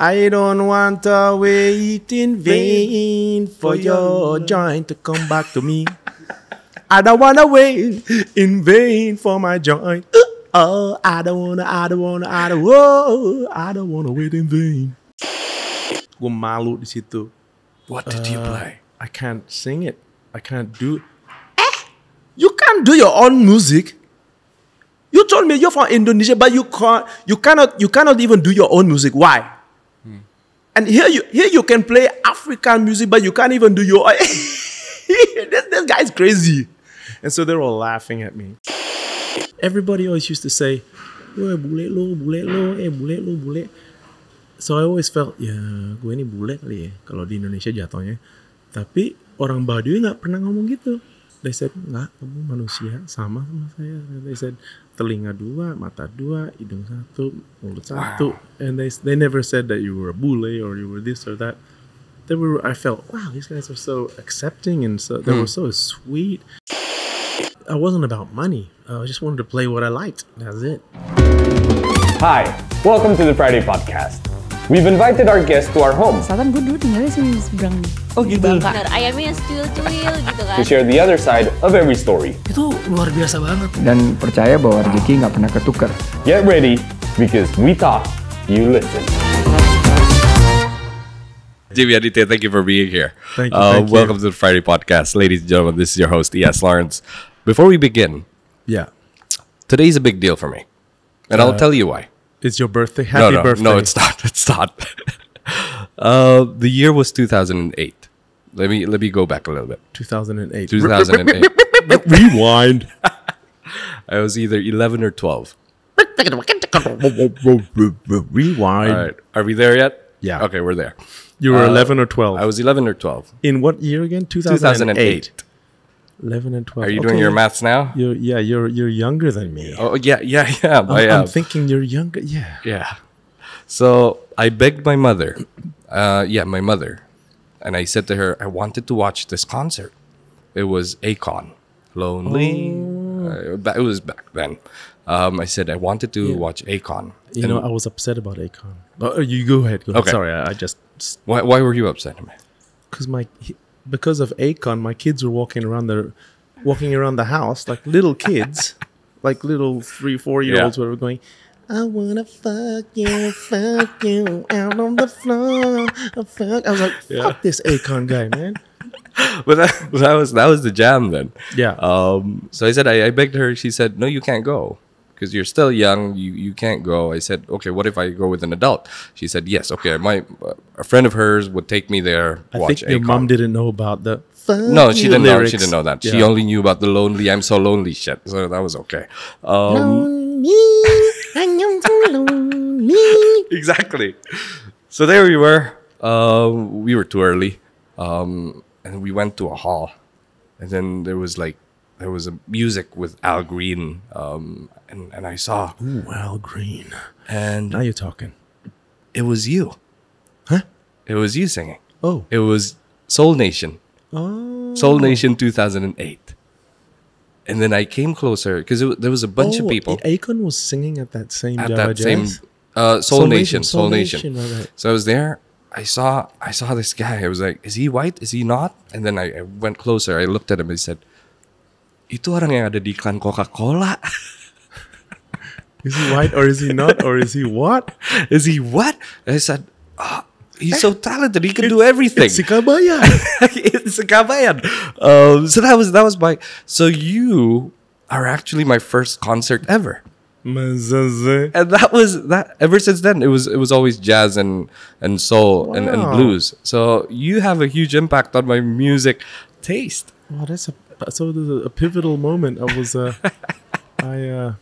I don't want to wait in vain for your joint to come back to me. I don't wanna wait in vain for my joint. Oh, I don't wanna, I don't wanna, I don't, oh, I don't wanna wait in vain. Gue malu di situ. What did you play? I can't sing it. I can't do. Eh? You can't do your own music. You told me you're from Indonesia, but you can't. You cannot. You cannot even do your own music. Why? And here you here you can play African music, but you can't even do your. this, this guy's crazy. And so they're all laughing at me. Everybody always used to say, "Wah bule lo, bule lo, eh bule lo, bule." So I always felt, ya gue ini bule kali ya, kalau di Indonesia jatuhnya. Tapi orang Baduy nggak pernah ngomong gitu. They said, nggak, kamu manusia, sama sama saya. They said, telinga dua, mata dua, hidung satu, mulut satu. And they they never said that you were a bule or you were this or that. They were, I felt, wow, these guys are so accepting and so they were hmm. so sweet. I wasn't about money. I just wanted to play what I liked. That's it. Hi, welcome to the Friday Podcast. We've invited our guests to our home Selatan gue dulu tinggalnya sih di seberang Oh gitu. Bangka. Bener, ayamnya yang cuil-cuil gitu kan. to share the other side of every story. itu luar biasa banget. dan percaya bahwa rezeki nggak pernah ketukar. Get ready because we talk, you listen. Jimmy Aditya, thank you for being here. Thank you, Uh, thank you. welcome to the Friday podcast. Ladies and gentlemen, this is your host, E.S. Lawrence. Before we begin, Yeah. today's a big deal for me. And I'll tell you why. It's your birthday. No, Happy no, birthday. no, it's not. It's not. uh, the year was 2008. Let me let me go back a little bit. 2008. 2008. Rewind. I was either 11 or 12. Rewind. All right. Are we there yet? Yeah. Okay, we're there. You were Uh, 11 or 12. I was 11 or 12. In what year again? 2008. 2008. 11 and 12. Are you doing your maths now? You're, yeah, you're you're younger than me. Oh, yeah, yeah, yeah. I'm, I am. Thinking you're younger. Yeah. Yeah. So I begged my mother, uh, yeah, my mother, and I said to her, I wanted to watch this concert. It was Akon, Lonely. Uh, it was back then. Um, I said I wanted to watch Akon. You And know, I was upset about Akon. Oh, you go ahead. Go ahead. Okay. Sorry, I, I just why, why were you upset? because my because of Akon, my kids were walking around the walking around the house like little kids, like little three four year olds Yeah. were going. I wanna fuck you, fuck you out on the floor. I Fuck. I was like, fuck this Akon guy, man. But that, that was that was the jam then. Yeah. Um, so I said I, I begged her. She said, "No, you can't go because you're still young. You you can't go." I said, "Okay, what if I go with an adult?" She said, "Yes, okay. My uh, a friend of hers would take me there. I watch think your Akon." mom didn't know about the. Fuck No, she didn't know. She didn't know that. She only knew about the lonely. I'm so lonely shit. So that was okay. Um, exactly. So there we were. Um, we were too early, um, and we went to a hall, and then there was like there was a music with Al Green, um, and and I saw, Ooh, Al Green. and Now you're talking. it was you. Huh? It was you singing. Oh. It was Soul Nation. Oh. Soul Nation 2008. And then I came closer because there was a bunch of Oh, people Akon was singing at that same at Java that same Jazz? uh, Soul, Nation, Soul, Nation. Right, right. So I was there. I saw I saw this guy. I was like, is he white? Is he not? And then I, I went closer. I looked at him. and said, itu orang yang ada di iklan Coca-Cola. Is he white or is he not or is he what? is he what? I said, "Ah, he's so talented. He can do everything. It's si Kabayan. it's a kabayan. Um, so that was that was my. So you are actually my first concert ever, and that was that. Ever since then, it was it was always jazz and and soul and, and blues. So you have a huge impact on my music taste. Wow, that's a so a pivotal moment. I was uh, I uh,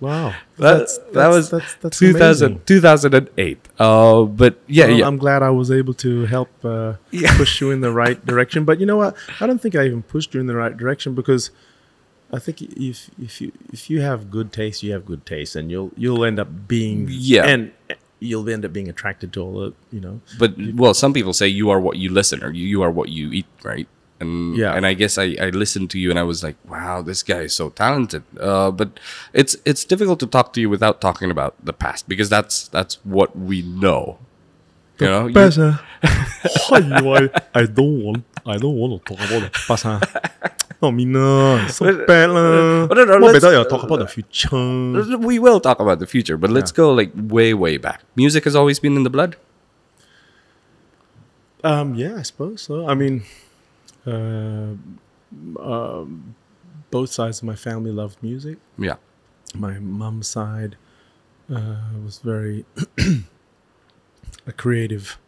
wow. That, that was that's, that's 2000, 2008. Uh, but yeah, Well, yeah. I'm glad I was able to help uh, yeah. push you in the right direction. But you know what? I don't think I even pushed you in the right direction because I think if if you if you have good taste, you have good taste, and you'll you'll end up being Yeah. and you'll end up being attracted to all the you know. but well, some people say you are what you listen, or you, you are what you eat, right? And Yeah. and I guess I, I listened to you and I was like, wow, this guy is so talented. Uh, but it's it's difficult to talk to you without talking about the past because that's that's what we know. You know, you- Past, huh? I, I don't want I don't want to talk about the past. Huh? Oh, Mina, so bad lah. But no, no, What better you talk about the future? we will talk about the future, but let's go like way, way back. Music has always been in the blood. Um, yeah, I suppose so. I mean, uh, um, both sides of my family loved music. Yeah. My mom's side uh, was very a creative,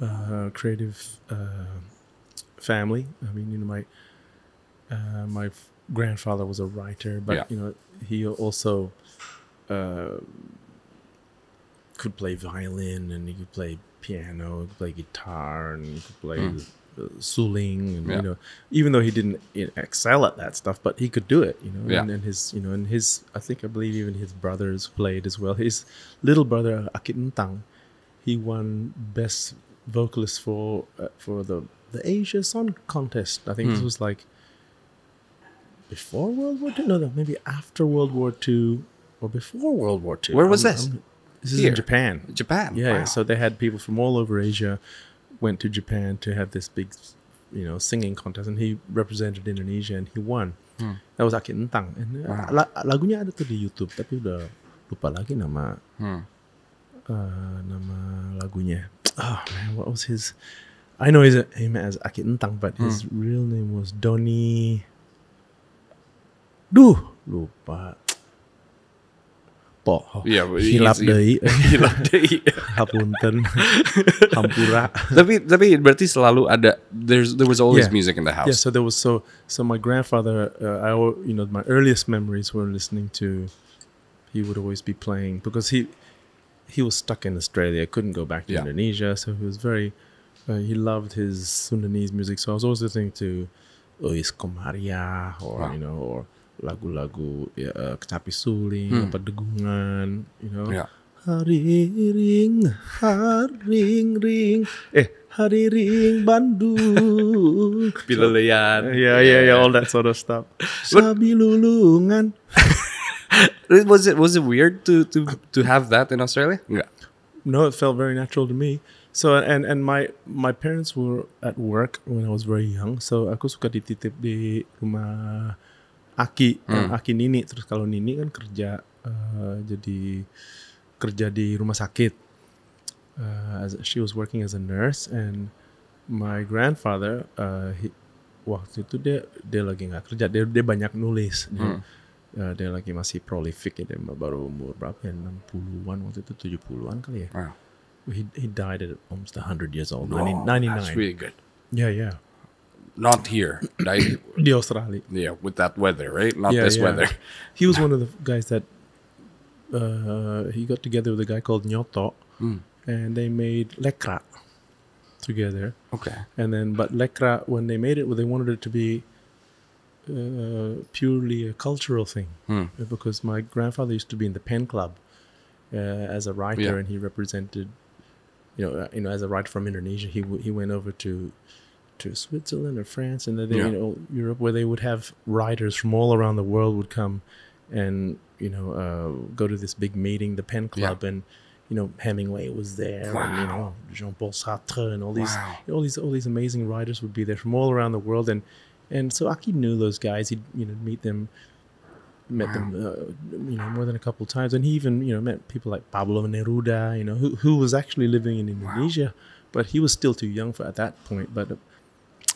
uh, creative uh, family. I mean, you know, my uh, my grandfather was a writer, but Yeah. you know, he also uh, could play violin and he could play piano, he could play guitar, and he could play uh, suling, and Hmm. Yeah. you know, even though he didn't excel at that stuff, but he could do it, you know. Yeah. And, and his, you know, and his, I think I believe even his brothers played as well. His little brother Akit Ntang, he won best vocalist for uh, for the the Asia Song Contest. I Hmm. think this was like before World War Two. No, no, maybe after World War Two or before World War Two. Where was I'm- this? I'm- this is Here. in Japan. Japan. Yeah, yeah, so they had people from all over Asia went to Japan to have this big, you know, singing contest, and he represented Indonesia and he won. That was Akit Ntang. And uh, la- lagunya ada tuh di YouTube, tapi udah lupa lagi nama uh, nama lagunya. Oh man, what was his? I know his name as Akit Ntang, but his real name was Doni. Duh, lupa. Po. Yeah, but hilap deui. Hilap deui. Hapunten. Hampura. tapi tapi berarti selalu ada there's there was always Yeah. music in the house. Yeah, so there was so so my grandfather. Uh, I you know my earliest memories were listening to. He would always be playing because he he was stuck in Australia. Couldn't go back to Yeah. Indonesia, so he was very. Uh, he loved his Sundanese music, so I was always listening to Euis Komariah or Wow. you know or lagu-lagu ya, uh, kecapi suling Hmm. apa degungan, you know. Yeah. Hari ring, haring ring, eh hari ring Bandung. Pilalayan. Yeah, yeah, yeah, all that sort of stuff. Sabi lulungan. Was it was it weird to to to have that in Australia? Yeah. No, it felt very natural to me. So and and my my parents were at work when I was very young. So aku suka dititip di rumah Aki, eh, Aki Nini. Terus kalau Nini kan kerja eh, jadi kerja di rumah sakit. Uh, as she was working as a nurse and my grandfather uh, he, waktu itu dia dia lagi nggak kerja. Dia dia banyak nulis. Dia, uh, dia lagi masih prolific ya. Dia baru umur berapa ya? 60-an waktu itu 70-an kali ya. Wow. he he died at almost 100 years old Oh, 90, 99 That's really good. yeah yeah Not here. Like, di Australia yeah, with that weather, right? Not yeah, this yeah. weather. he was one of the guys that uh, he got together with a guy called Nyoto Hmm. and they made lekra together Okay. and then but lekra when they made it well, they wanted it to be uh, purely a cultural thing. Uh, because my grandfather used to be in the pen club uh, as a writer Yeah. and he represented you know uh, you know as a writer from Indonesia he w- he went over to to Switzerland or France and then they, Yeah. you know Europe where they would have writers from all around the world would come and you know uh, go to this big meeting the pen Yeah. club and you know Hemingway was there and you know Jean-Paul Sartre and all these Wow. all these all these amazing writers would be there from all around the world and and so Aki knew those guys he'd you know meet them met them uh, you know more than a couple times and he even you know met people like Pablo Neruda you know who who was actually living in Indonesia but he was still too young for at that point but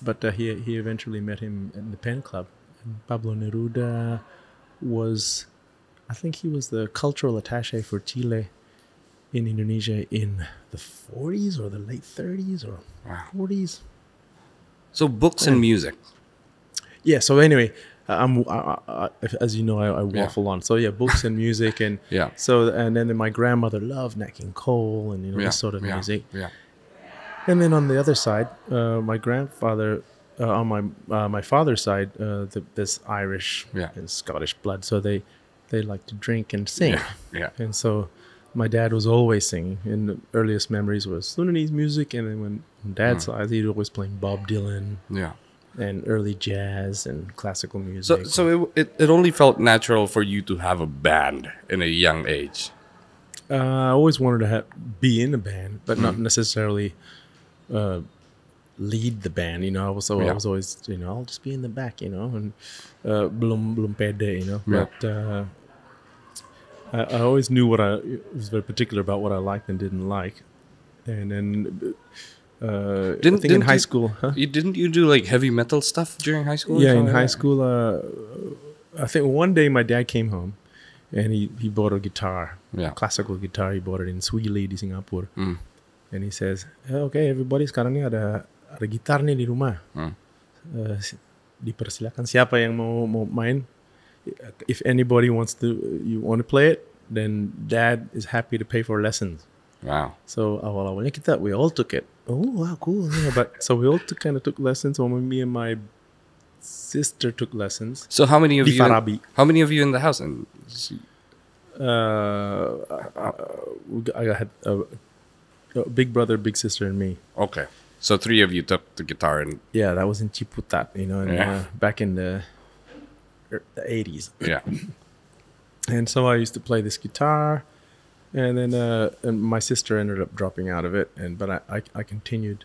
but uh, he he eventually met him in the pen club and Pablo Neruda was I think he was the cultural attaché for Chile in Indonesia in the 40s or the late 30s or 40s So books and music. yeah so anyway i'm I, I, as you know i, I Yeah. waffle on so yeah books and music and Yeah. so and then my grandmother loved Nat King Cole and you know Yeah. this sort of yeah, music Yeah. And then on the other side uh, my grandfather uh, on my uh, my father's side uh, the, there's irish Yeah. and scottish blood so they they like to drink and sing Yeah. Yeah. and so my dad was always singing and the earliest memories was Sundanese music and then when dad's Hmm. side he'd always playing bob dylan Yeah. and early jazz and classical music So so it, it it only felt natural for you to have a band in a young age. uh, I always wanted to have, be in a band, but not Mm. necessarily uh, lead the band. You know, I was so I was always you know I'll just be in the back. You know, and uh, belum belum pede. You know, Yeah. but uh, I, I always knew what I was very particular about what I liked and didn't like, and then. Uh, I think in high you, school, huh? You didn't you do like heavy metal stuff during high school? yeah in high school uh, i think one day my dad came home and he, he bought a guitar Yeah. classical guitar he bought it in Sweden di Singapura Mm. And he says "Eh, okay everybody sekarang nih ada ada gitar nih di rumah Mm. Eh, si- dipersilakan siapa yang mau mau main if anybody wants to you want to play it then dad is happy to pay for lessons Wow. so awal awalnya kita we all took it. Oh wow, cool. Yeah, but so we all took, kind of took lessons. Or me and my sister took lessons. So how many of you? Farabi. How many of you in the house? And Uh, uh, got- I had a, big brother, big sister, and me. okay, so three of you took the guitar and Yeah, that was in Ciputat, you know, and, Yeah. uh, back in the er, the eighties. yeah. And so I used to play this guitar, and then uh, and my sister ended up dropping out of it, and but I I, I continued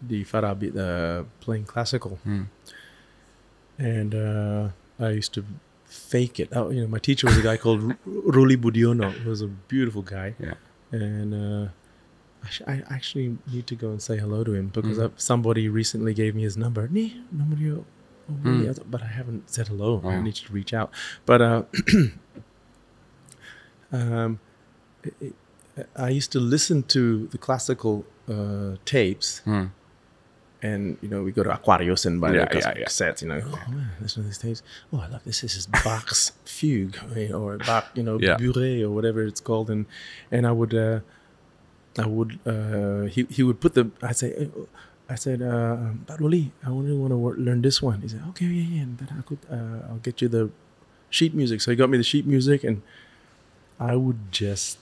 the Farabi uh, playing classical, and uh, I used to fake it. Oh, you know, my teacher was a guy called Ru- Ruli Budiono. He was a beautiful guy, Yeah. and uh, I, actually need to go and say hello to him because uh, somebody recently gave me his number. Ni, number you. really? I thought- But I haven't said hello. I need to reach out. But uh, um, it- it- I used to listen to the classical uh, tapes, Hmm. and you know we go to Aquarius and buy Yeah, the yeah, yeah. cassettes. You know, oh man, listen to these tapes. Oh, I love this. This is Bach's fugue or Bach, you know, Yeah. Bourrée or whatever it's called, and and I would. Uh, I would uh, he he would put the I say eh, I said uh, Pak Ruli, I only want to learn this one. He said okay yeah yeah and then I could uh, I'll get you the sheet music. So he got me the sheet music and I would just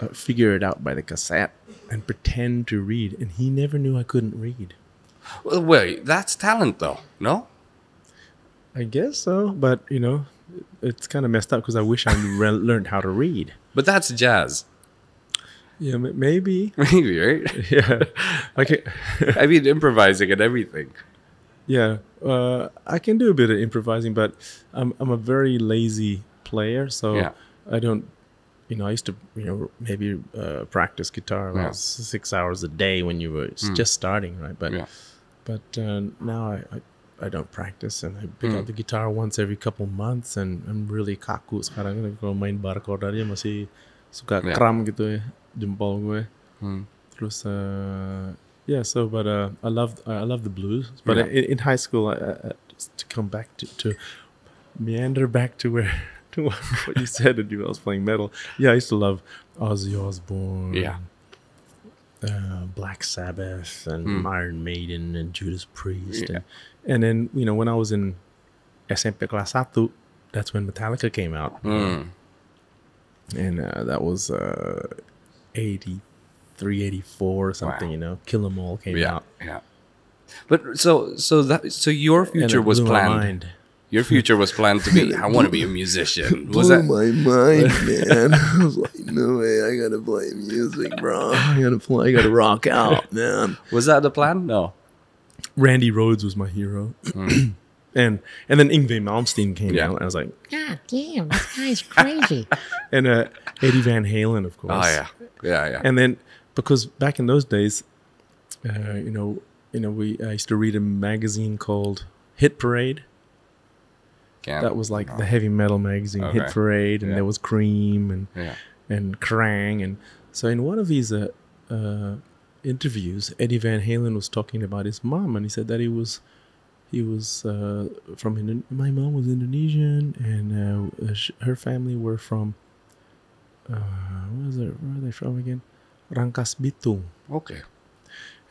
uh, figure it out by the cassette and pretend to read and he never knew I couldn't read. Well, wait, that's talent though. No. I guess so, but you know it's kind of messed up because I wish I re- learned how to read. But that's jazz. Yeah, maybe. Maybe right. Yeah, okay. I mean, improvising and everything. Yeah, uh, I can do a bit of improvising, but I'm I'm a very lazy player, so Yeah. I don't. You know, I used to you know maybe uh, practice guitar about Yeah. six hours a day when you were s- just starting, right? But Yeah. but uh, now I, I I don't practice, and I pick Hmm. up the guitar once every couple months, and I'm really kaku sekarang. Kalau main bar aja masih suka Yeah. kram gitu ya gue. Hmm. Terus uh, yeah, so but uh, I love I love the blues. But Yeah. in, in high school, I, I, to come back to, to meander back to where to what you said that you I was playing metal. Yeah, I used to love Ozzy Osbourne. Yeah. Uh, Black Sabbath and Mm. Iron Maiden and Judas Priest Yeah. and, and then you know when I was in SMP kelas 1 that's when Metallica came out Mm. and uh, that was uh 83 84 or something Wow. you know kill 'em all came Yeah. out Yeah. But so so that so your future was planned. mind. Your future was planned to be. I want to be a musician. Was that? my mind man i was like no way i gotta play music bro i gotta play i gotta rock out man Was that the plan? No. randy rhoads was my hero and and then Yngwie Malmsteen came Hmm. Yeah. out and i was like God damn, this guy's crazy. and uh eddie van halen of course Oh yeah. Yeah yeah. and then because back in those days, uh, you know, you know, we I used to read a magazine called Hit Parade. Can't- That was like no. the heavy metal magazine, Okay. Hit Parade, and Yeah. there was Creem and Yeah. and Kerrang, and so in one of these uh, uh, interviews, Eddie Van Halen was talking about his mom, and he said that he was he was uh, from Indo- my mom was Indonesian, and uh, her family were from uh, where is it? Where are they from again? Rangkas Bitung. Okay.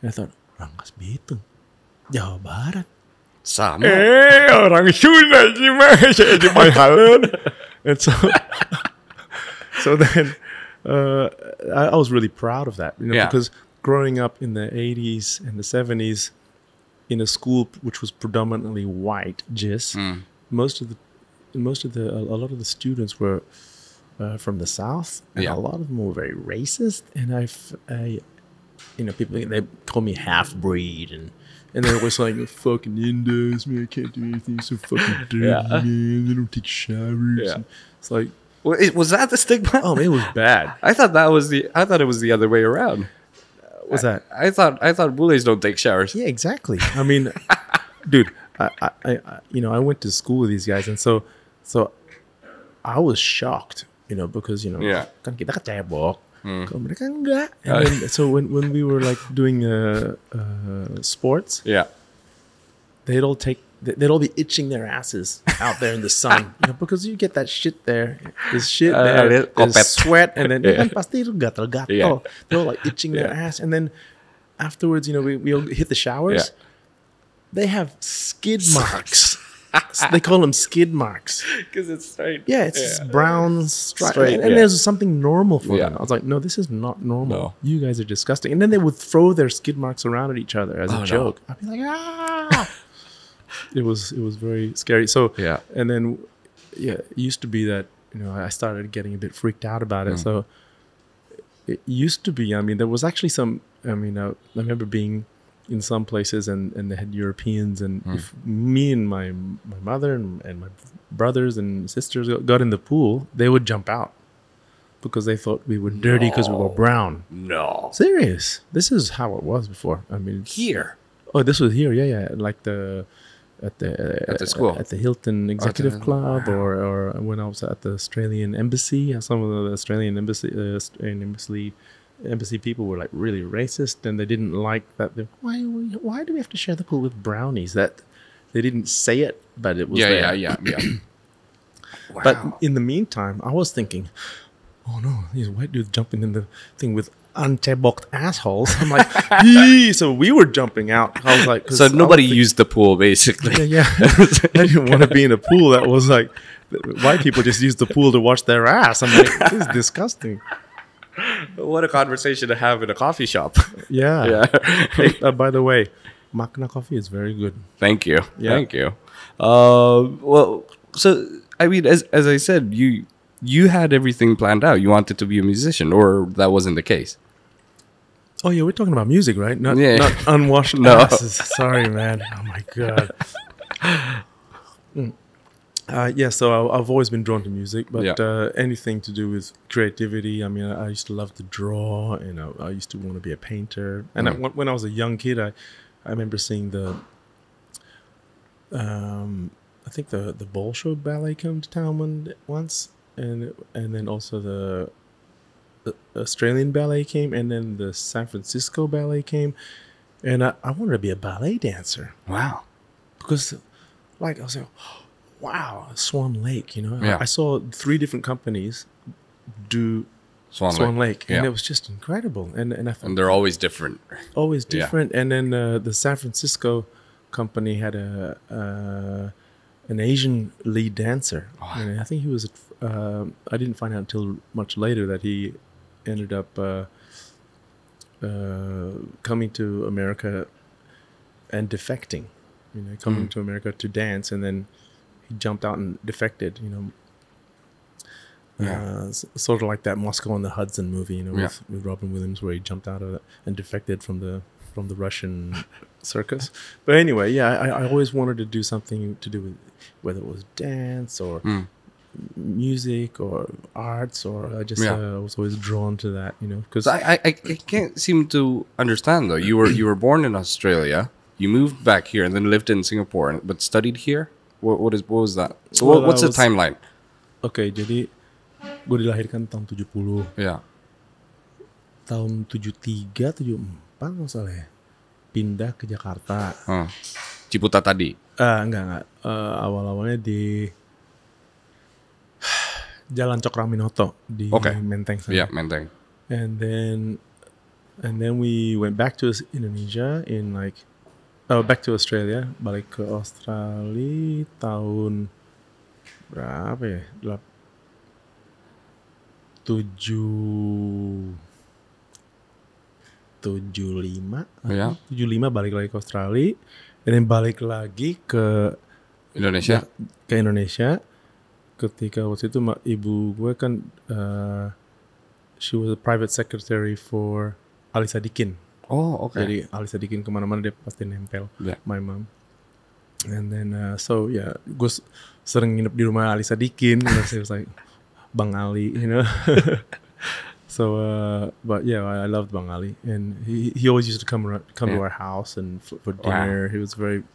And I thought Rangkas Bitung, Jawa Barat. Sama. Eh, orang Sunda gimana jadi Halen. And so, so then, uh, I, I was really proud of that, you know, Yeah. because growing up in the '80s and the '70s in a school which was predominantly white, just Mm. most of the most of the a, a lot of the students were uh, from the south, and Yeah. a lot of them were very racist. And I, f- I- you know, people they call me half breed, and and they're always like, "You fucking Indians, man, I can't do anything. So fucking dirty, Yeah. man. They don't take showers." Yeah. It's like, was that the stigma? oh, man, it was bad. I thought that was the. I thought it was the other way around. What's that? I thought I thought bules don't take showers. Yeah, exactly. I mean, dude, I, I, I, I- you know, I went to school with these guys, and so, so, I was shocked, you know, because you know, Yeah. kan kita kan cebok, kalau mereka enggak. And then, so when when we were like doing uh, uh, sports, Yeah. they'd all take. They'd all be itching their asses out there in the sun, you know, because you get that shit there, this shit Uh, there, there's kopet. sweat, and then Yeah. kan pasti itu gatal-gatal. Yeah. They're all like itching their ass, and then afterwards, you know, we we all hit the showers. They have skid marks. They call them skid marks. Because it's straight. Yeah, it's just brown stripe. Straight, and and yeah. there's something normal for Yeah. them. I was like, no, this is not normal. No. You guys are disgusting. And then they would throw their skid marks around at each other as Oh, a joke. I'd be like, ah. it was it was very scary. So Yeah. and then yeah, it used to be that you know I started getting a bit freaked out about Mm. it. So it used to be. I mean, there was actually some. I mean, I, I remember being in some places and, and they had Europeans and Mm. if me and my my mother and, and my brothers and sisters got in the pool, they would jump out because they thought we were dirty because we were brown. No. Serious. This is how it was before. I mean, Here. Oh, this was here. Yeah, yeah. Like the at the At the school. at the Hilton Executive the- Club, or or when I was at the Australian Embassy. uh, Some of the Australian embassy uh, Australian embassy embassy people were like really racist, and they didn't like that. They, why why do we have to share the pool with brownies? That they didn't say it, but it was Yeah, there. yeah, yeah, yeah. wow. But in the meantime, I was thinking, oh no, these white dudes jumping in the thing with unteboked assholes. I'm like, yee. So we were jumping out. I was like, so nobody used the pool basically. Yeah, yeah. I didn't want to be in a pool that was like white people just use the pool to wash their ass. I'm like, this is disgusting. What a conversation to have in a coffee shop. Yeah. yeah. Uh, by the way, Makna coffee is very good. Thank you. Yeah. Thank you. Uh, well, so I mean, as as I said, you you had everything planned out. You wanted to be a musician, or that wasn't the case. Oh yeah, we're talking about music, right? Not Yeah. not unwashed No. asses. Sorry, man. Oh my god. Mm. Uh, yeah, so I, I've always been drawn to music, but Yeah. uh, anything to do with creativity. I mean, I, I used to love to draw, and I, I used to want to be a painter. And Mm. when, when I was a young kid, I, I remember seeing the, um, I think the the Bolshoi ballet come to town one once, and and then also the the Australian ballet came, and then the San Francisco ballet came, and I, I wanted to be a ballet dancer Wow. because, like, I was like, wow, Swan Lake, you know, Yeah. I, I saw three different companies do Swan, Swan, Lake, and Yeah. it was just incredible, and and I thought and they're always different. always Yeah. different. And then uh, the San Francisco company had a uh, an Asian lead dancer, and I think he was. Uh, I didn't find out until much later that he ended up uh, uh, coming to America and defecting. You know, coming to America to dance, and then he jumped out and defected. You know. Uh, sort of like that Moscow on the Hudson movie, you know, Yeah. with, with Robin Williams, where he jumped out of it and defected from the from the Russian circus. But anyway, yeah, I, I always wanted to do something to do with whether it was dance or Mm. music or arts, or I just Yeah. uh, was always drawn to that, you know, because I, I I can't seem to understand though. You were you were born in Australia. You moved back here and then lived in Singapore, but studied here. What what is what was that? So Well, what, what's I the was- timeline? oke, jadi gue dilahirkan tahun 70 Yeah. tahun 73 74 nggak salah ya pindah ke Jakarta Huh. Ciputa tadi. Ah, enggak enggak. Eh, awal-awalnya di Jalan Cokraminoto di Oke. Menteng sana. Yeah, Menteng. And then and then we went back to Indonesia in like oh back to Australia, balik ke Australia tahun berapa ya? Delap, tujuh tujuh lima Iya. tujuh lima balik lagi ke Australia dan balik lagi ke Indonesia. ke Indonesia ketika waktu itu ibu gue kan uh, she was a private secretary for Ali Sadikin. Oh, okay. Jadi Ali Sadikin ke mana-mana dia pasti nempel. Yeah. My mom. And then uh, so yeah, gue sering nginep di rumah Ali Sadikin. she was like Bang Ali, you know. so uh, but yeah, I, loved Bang Ali, and he he always used to come around, come to Yeah. our house and for, for dinner. He was very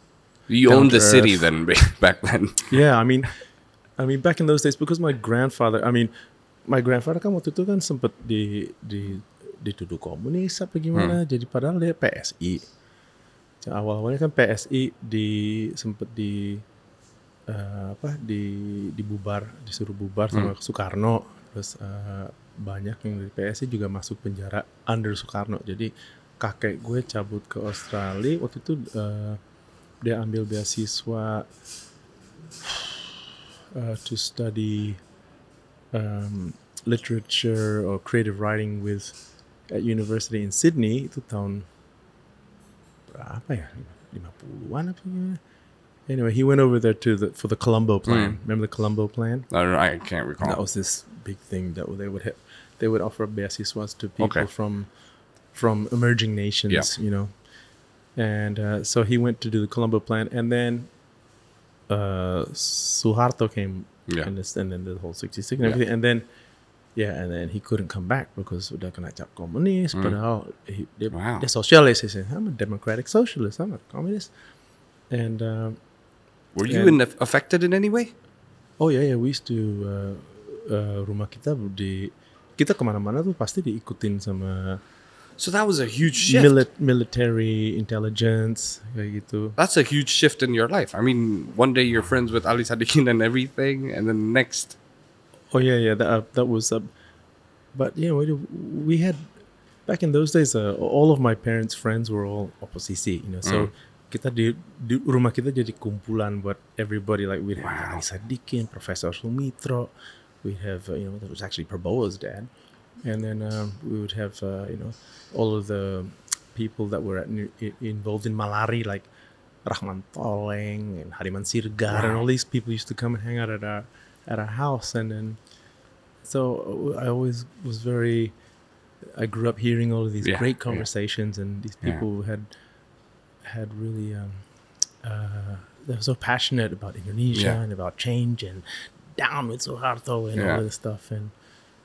you owned the to city earth. then back then. Yeah, I mean, I mean back in those days because my grandfather, I mean, my grandfather kan waktu itu kan sempet di di dituduh komunis apa gimana, jadi padahal dia PSI. Awal awalnya kan PSI di sempet di eh, apa di dibubar, disuruh bubar sama Soekarno, terus eh, banyak yang dari PSI juga masuk penjara under Soekarno. Jadi kakek gue cabut ke Australia. Waktu itu eh, dia ambil beasiswa uh, to study um, literature or creative writing with at university in Sydney itu tahun berapa ya 50-an apa gimana anyway he went over there to the for the Colombo plan remember the Colombo plan I, I can't recall. that was this big thing that they would ha- they would offer beasiswas to people Okay. from from emerging nations, Yeah. you know. And uh, so he went to do the Colombo plan, and then uh, Suharto came, Yeah. and, this, and then the whole '66 and Yeah. everything, and then yeah, and then he couldn't come back because udah kena cap komunis. But how he, dia. Wow. dia sosialis, he said, I'm a democratic socialist, I'm not a communist. And uh, Were you And- in, affected in any way? Oh yeah, yeah. we used to uh, uh, rumah kita di kita kemana-mana tuh pasti diikutin sama So that was a huge shift. mili- military intelligence kayak gitu. That's a huge shift in your life. I mean, one day you're friends with Ali Sadikin and everything, and then next, Oh yeah yeah, that uh, that was. Uh, but yeah, we, we had back in those days. Uh, all of my parents' friends were all oposisi, you know. So kita di, di rumah kita jadi kumpulan buat everybody. Like we'd have Wow. Ali Sadikin, Professor Sumitro. We have uh, you know that was actually Prabowo's dad, and then um, we would have uh, you know all of the people that were at, involved in malari like Rahman Tolleng and Hariman Siregar and all these people used to come and hang out at our at our house and then so I always was very I grew up hearing all of these Yeah, great yeah. conversations and these Yeah. people had had really um, uh, they were so passionate about Indonesia Yeah. and about change and down with Suharto and Yeah. all this stuff and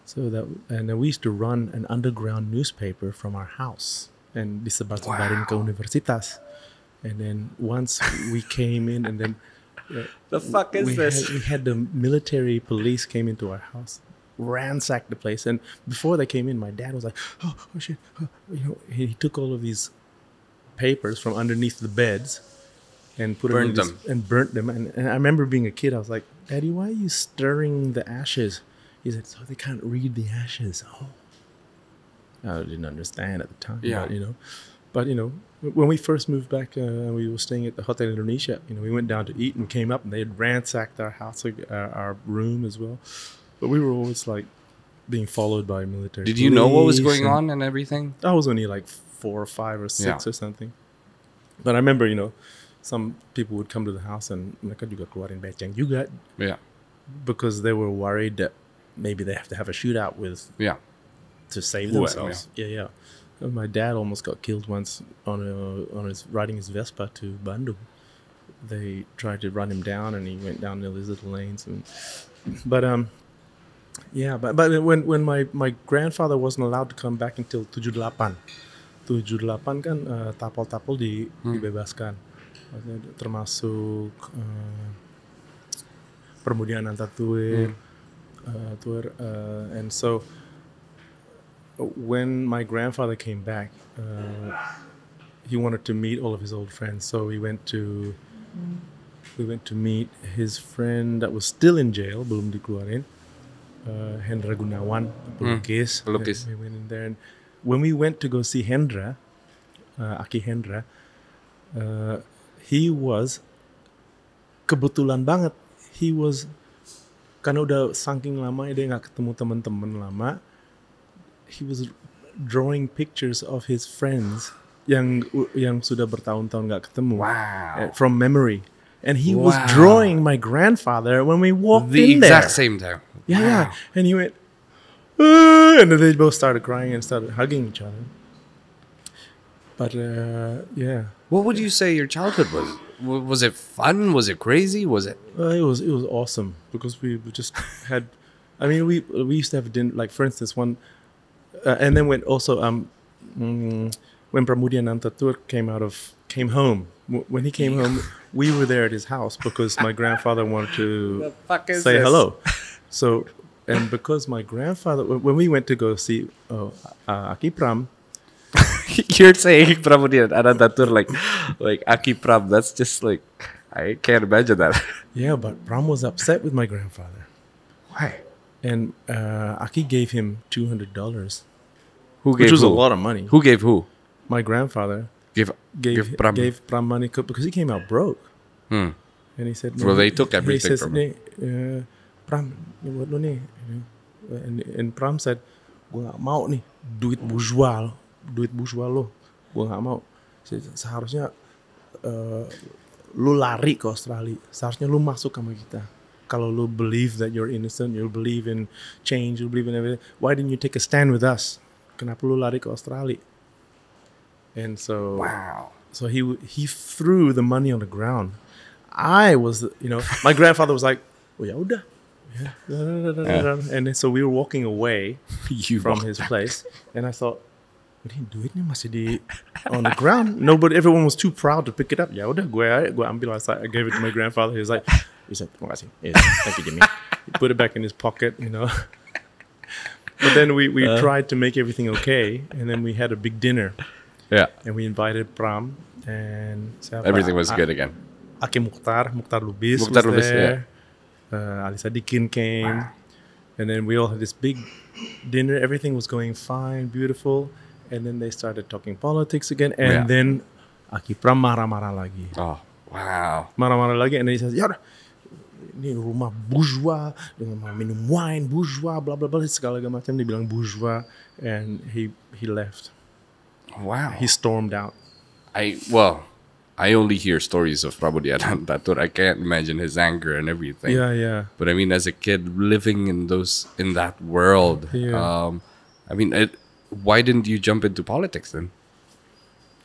so that and then we used to run an underground newspaper from our house and disebar-sebarin ke universitas and then once we came in and then the fuck we Had, we had the military police came into our house, ransacked the place, and before they came in, my dad was like, "Oh, oh shit!" oh," You know, he, he took all of these papers from underneath the beds and put them, in these- and burnt them. And, and I remember being a kid, I was like, "Daddy, why are you stirring the ashes?" He said, "So they can't read the ashes." Oh, I didn't understand at the time. Yeah. but, you know, but you know, when we first moved back, uh, we were staying at the Hotel Indonesia. You know, we went down to eat and came up, and they had ransacked our house, uh, our room as well. But we were always like being followed by military. Did you know what was going and- on and everything? I was only like four or five or six Yeah. or something. But I remember, you know, some people would come to the house and mereka juga keluarin beceng juga Yeah, because they were worried that maybe they have to have a shootout with yeah. to save Whoever, themselves. Yeah, yeah. And my dad almost got killed once on a, on his riding his Vespa to Bandung. They tried to run him down, and he went down these little lanes. And but um, yeah, but but when when my my grandfather wasn't allowed to come back until 78. 78 kan eh, tapal-tapal di, dibebaskan. Maksudnya termasuk eh, Permudian Antatue, uh, Tuer, uh, and so when my grandfather came back, uh, he wanted to meet all of his old friends. So we went to we went to meet his friend that was still in jail, belum dikeluarin, uh, Hendra Gunawan, pelukis. pelukis. We went in there, and when we went to go see Hendra, uh, Aki Hendra, uh, he was kebetulan banget. He was karena udah saking lama dia nggak ketemu teman-teman lama. He was drawing pictures of his friends yang yang sudah bertahun-tahun nggak ketemu. Wow. Eh, From memory. and he was drawing my grandfather when we walked in. there. The exact same time. Yeah, yeah. And he went, "Ah," and then they both started crying and started hugging each other. But uh, yeah, What would you say your childhood was? Was it fun? Was it crazy? Was it? well, it was it was awesome because we we just had. I mean, we we used to have dinner. Like for instance, one, uh, and then when also um, mm, when Pramudia Nantatur came out of came home. When he came home, we were there at his house because my grandfather wanted to say this? hello. So, and because my grandfather, when we went to go see uh, uh, Aki Pram, You're saying Pramoedya Ananta Toer like like Aki Pram. That's just like I can't imagine that. yeah, but Pram was upset with my grandfather. Why? And uh, Aki gave him two hundred dollars, Who which gave was who? a lot of money. Who gave who? My grandfather Give gave give Pram. gave Pram money because he came out broke. Hmm. And he said, Well, they took he everything says, from "Ni, uh, Pram, buat lo ni. you know. And, and Pram said, gua gak mau nih duit bourgeois duit bourgeois lo, gua gak mau. Se- Seharusnya uh, lu lari ke Australia. Seharusnya lu masuk sama kita. Kalau lu believe that you're innocent, you believe in change, you believe in everything. Why didn't you take a stand with us? Kenapa lu lari ke Australia? And so Wow. so he he threw the money on the ground. I was, you know, my grandfather was like, "Oh ya udah." Yeah. da, da, da, da, da, da." And so we were walking away from his place, and I thought, "Ini duitnya masih di on the ground." Nobody, everyone was too proud to pick it up. Ya udah, gue gue ambil. I I gave it to my grandfather. He was like, he said, "Terima kasih." Yes, thank you, Jimmy. He put it back in his pocket, you know. But then we, we tried to make everything okay, and then we had a big dinner Yeah. and we invited Pram and siapa? Everything was good again. Aki Mochtar, Mochtar Lubis Mochtar was Lubis, there. Uh, Ali Sadikin came, and then we all had this big dinner. Everything was going fine, beautiful, and then they started talking politics again, and Yeah. then Aki Pram marah-marah lagi, Oh wow. marah-marah lagi, and then he says, "Ya ini rumah bourgeois dengan minum wine bourgeois, bla bla bla segala macam." Dia bilang bourgeois, and he he left. Wow. He stormed out. I well, I only hear stories of Pramoedya Ananta Toer. I can't imagine his anger and everything. Yeah, yeah. But I mean, as a kid living in those in that world, Yeah. um, I mean, it, why didn't you jump into politics then?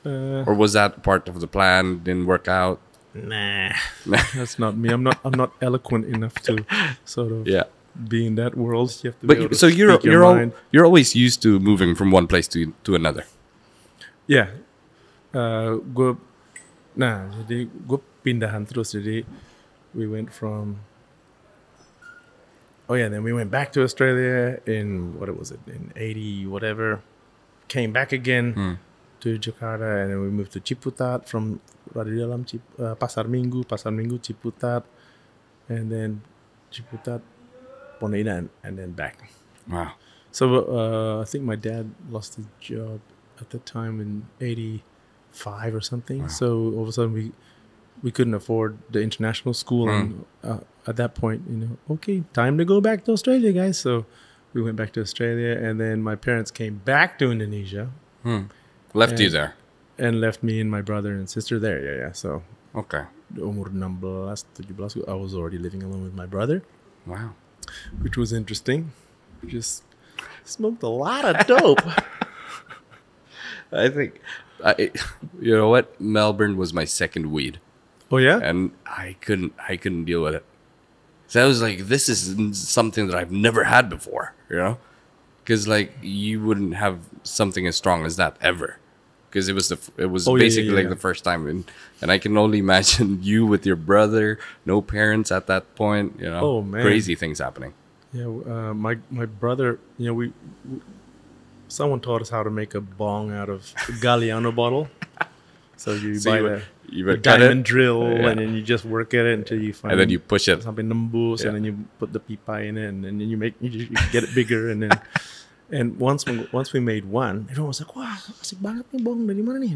Uh, Or was that part of the plan? Didn't work out? Nah, that's not me. I'm not. I'm not eloquent enough to sort of Yeah. be in that world. You have to. But be you- able to so you're you're al- mind. you're always used to moving from one place to to another. Yeah. Uh, gue, nah, jadi gue pindahan terus. Jadi we went from. Oh yeah, then we went back to Australia in what was it in eighty whatever. Came back again to Jakarta, and then we moved to Ciputat from Radio Dalam Cip, uh, Pasar Minggu, Pasar Minggu Ciputat, and then Ciputat, Pondok Indah, and then back. Wow. So uh, I think my dad lost his job at the time in '85 or something. So all of a sudden we we couldn't afford the international school, and uh, at that point, you know, okay, time to go back to Australia, guys. So we went back to Australia, and then my parents came back to Indonesia Left you there. and left me and my brother and sister there. Yeah, yeah. So Okay. umur 16, 17, I was already living alone with my brother, Wow. which was interesting. Just smoked a lot of dope. I think, I, you know what? Melbourne was my second weed, oh yeah. and I couldn't, I couldn't deal with it. So I was like, this is something that I've never had before, you know, because like you wouldn't have something as strong as that ever, because it was the, it was Oh, yeah, yeah, basically yeah, like the first time, and and I can only imagine you with your brother, no parents at that point, you know, Oh, man. crazy things happening. Yeah, uh, my my brother, you know, we, we someone taught us how to make a bong out of a Galliano bottle. So you So buy you the, you the cut it? diamond drill, Yeah. and then you just work at it until you find. And then you push it. sampai nembus, Yeah. and then you put the pipa in it, and then you make you, you get it bigger, and then and once we- once we made one, everyone was like, "Wah, asik banget nih bong dari mana nih?"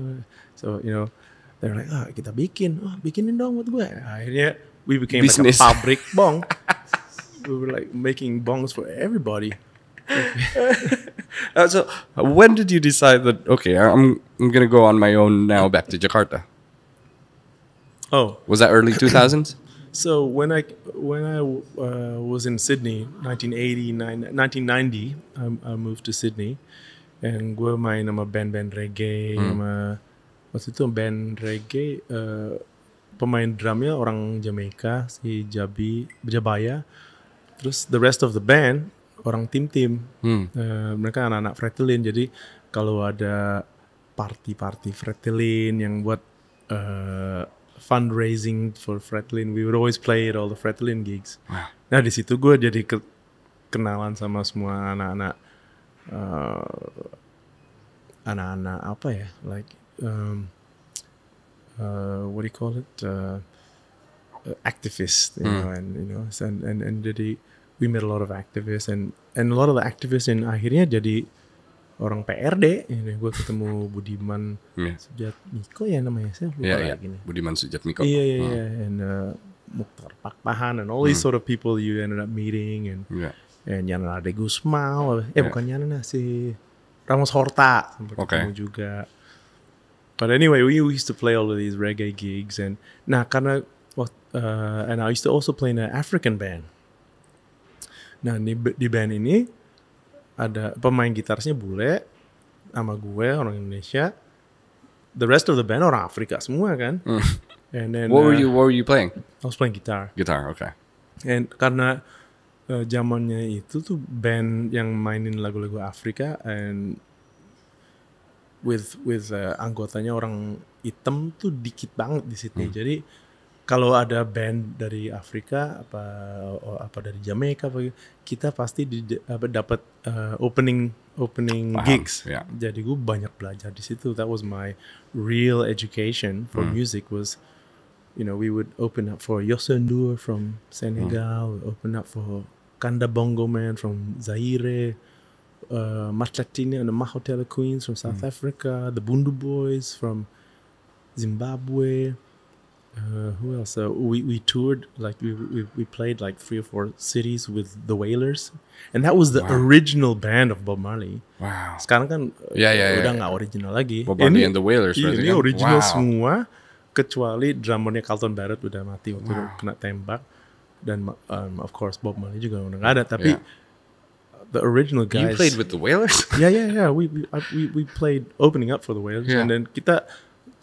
So you know, they're like, "Ah, kita bikin, oh, bikinin dong buat gue." Akhirnya we became Business. like a pabrik bong. we were like making bongs for everybody. Uh, so when did you decide that okay, I'm I'm gonna go on my own now back to Jakarta? Oh, Was that early 2000s? so when I when I uh, was in Sydney, 1989, 1990, I, I moved to Sydney, and gue main sama band-band reggae, sama waktu itu band reggae, uh, pemain drumnya orang Jamaica si Jabi Jabaya, terus the rest of the band orang tim-tim, Uh, mereka anak-anak Fretilin, jadi kalau ada party-party Fretilin yang buat uh, fundraising for Fretlin. We would always play at all the Fretlin gigs. Nah di situ gue jadi ke- kenalan sama semua anak-anak uh, anak-anak apa ya? Like um, uh, what do you call it? Uh, uh, activists you know and you know and, and and jadi we met a lot of activists and and a lot of the activists and akhirnya jadi orang PRD ini gue ketemu Budiman Yeah. Sujatmiko ya namanya saya lupa Yeah, yeah. lagi nih Budiman Sujatmiko. Iya iya iya and uh, Mukhtar Pakpahan and all these sort of people you ended up meeting and Yeah. and Yana de Guzmao eh Yeah. bukan Yana si Ramos Horta sempat Okay. ketemu juga but anyway we used to play all of these reggae gigs and nah karena wak- uh, and I used to also play in an African band nah di, di band ini ada pemain gitarisnya bule sama gue orang Indonesia the rest of the band orang Afrika semua kan and then What were uh, you What were you playing? I was playing guitar Guitar. Okay. And karena uh, zamannya itu tuh band yang mainin lagu-lagu Afrika and with with uh, anggotanya orang hitam tuh dikit banget di Sydney. Jadi kalau ada band dari Afrika apa o- apa dari Jamaika apa gitu, kita pasti dapat uh, opening opening Paham, gigs. ya. Jadi gue banyak belajar di situ. That was my real education for music was you know, we would open up for Yosendur from Senegal, we open up for Kanda Bongo Man from Zaire, uh, Matlatine and the Mahotela Queens from South Africa, the Bundu Boys from Zimbabwe. Uh, who else? Uh, we we toured like we, we we played like three or four cities with the Wailers, and that was the original band of Bob Marley. Wow. Sekarang kan uh, Ya, ya, ya, udah ya. nggak original lagi. Bob Marley and the Wailers Iya, ini kan? original Wow. semua kecuali drummernya Carlton Barrett udah mati waktu kena tembak dan um, of course Bob Marley juga udah nggak ada tapi Yeah. the original You guys played with the Wailers. yeah yeah yeah we we, I- we we played opening up for the Wailers Yeah. and then kita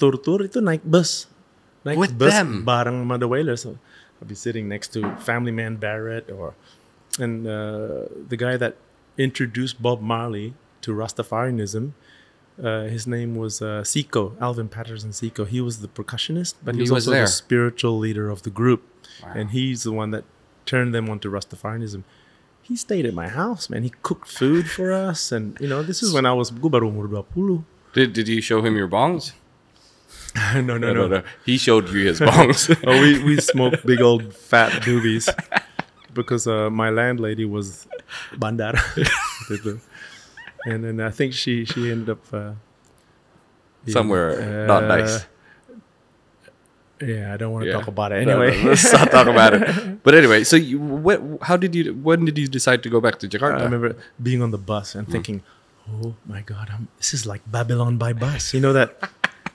tour itu naik bus naik With bus them? bareng sama the Wailers so I'll be sitting next to Family Man Barrett or and uh, the guy that introduced Bob Marley to Rastafarianism uh, his name was uh, Seeco, Alvin Patterson Seeco. He was the percussionist, but He he was, was also there. the spiritual leader of the group. And he's the one that turned them onto Rastafarianism. He stayed at my house, man. He cooked food for us. And, you know, this is when I was gue baru umur 20. Did Did you show him your bongs? no, no, no. no, no. He showed you his bongs. oh, we, we smoked big old fat doobies because uh, my landlady was bandar. and then I think she, she ended up... Uh, being, Somewhere not uh, nice. Yeah, I don't want to Yeah. talk about it No, no, anyway. let's not talk about it. But anyway, so you, what, how did you? When did you decide to go back to Jakarta? I remember being on the bus and thinking, "Oh my God, I'm, this is like Babylon by bus." You know that,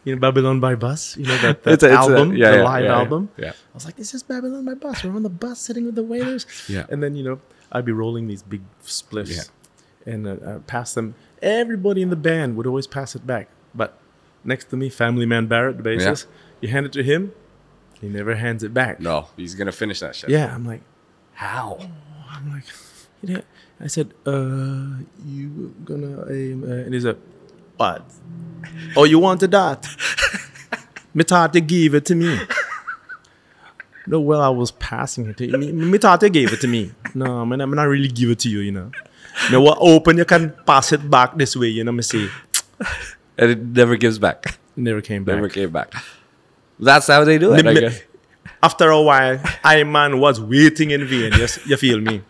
you know Babylon by bus. You know that, that It's a- it's a- album, yeah, the yeah, live yeah, yeah. album. Yeah. I was like, "This is Babylon by bus." We're on the bus sitting with the Wailers. Yeah. And then you know, I'd be rolling these big spliffs, and uh, I'd pass them. Everybody in the band would always pass it back, but next to me, Family Man Barrett, the bassist, you hand it to him, he never hands it back. no, he's gonna finish that shit. Yeah, I'm like. How? I'm like, you know, I said, uh, you gonna, um, uh, and he's like, what? Oh, you wanted that? me thought they gave it to me. No, well, I was passing it to you. Me, me thought they gave it to me. No, man, I'm not really give it to you, you know. Know what? Open, you can pass it back this way, you know, me see. And it never gives back. Never came back. Never came back. That's how they do it, I Me- guess. After a while, I man was waiting in vain. Yes, you feel me?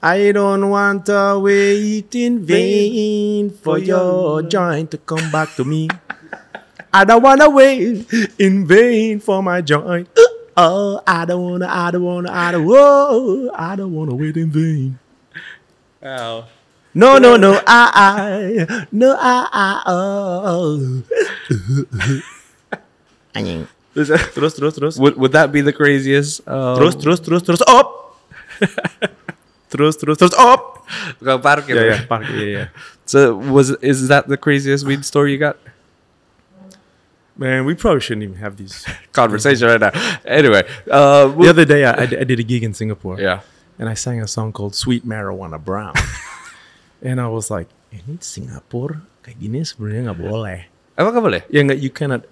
I don't want to wait in vain for your joint to come back to me. I don't wanna wait in vain for my joint. Oh, uh, uh, I don't wanna, I don't wanna, I don't, whoa, I don't wanna wait in vain. Wow. No, no, no, I, I, no, I, I, uh, oh. Anjing. terus terus terus Would would that be the craziest? Um, uh, terus terus terus terus up terus terus terus up Go parkir. yeah yeah park yeah yeah So was is that the craziest weed story you got? man we probably shouldn't even have these Conversation right now. Anyway, uh, the other day I, I did- a gig in Singapore yeah. and I sang a song called Sweet Marijuana Brown and I was like ini Singapura kayak gini sebenarnya nggak boleh Emang nggak boleh ya nggak you cannot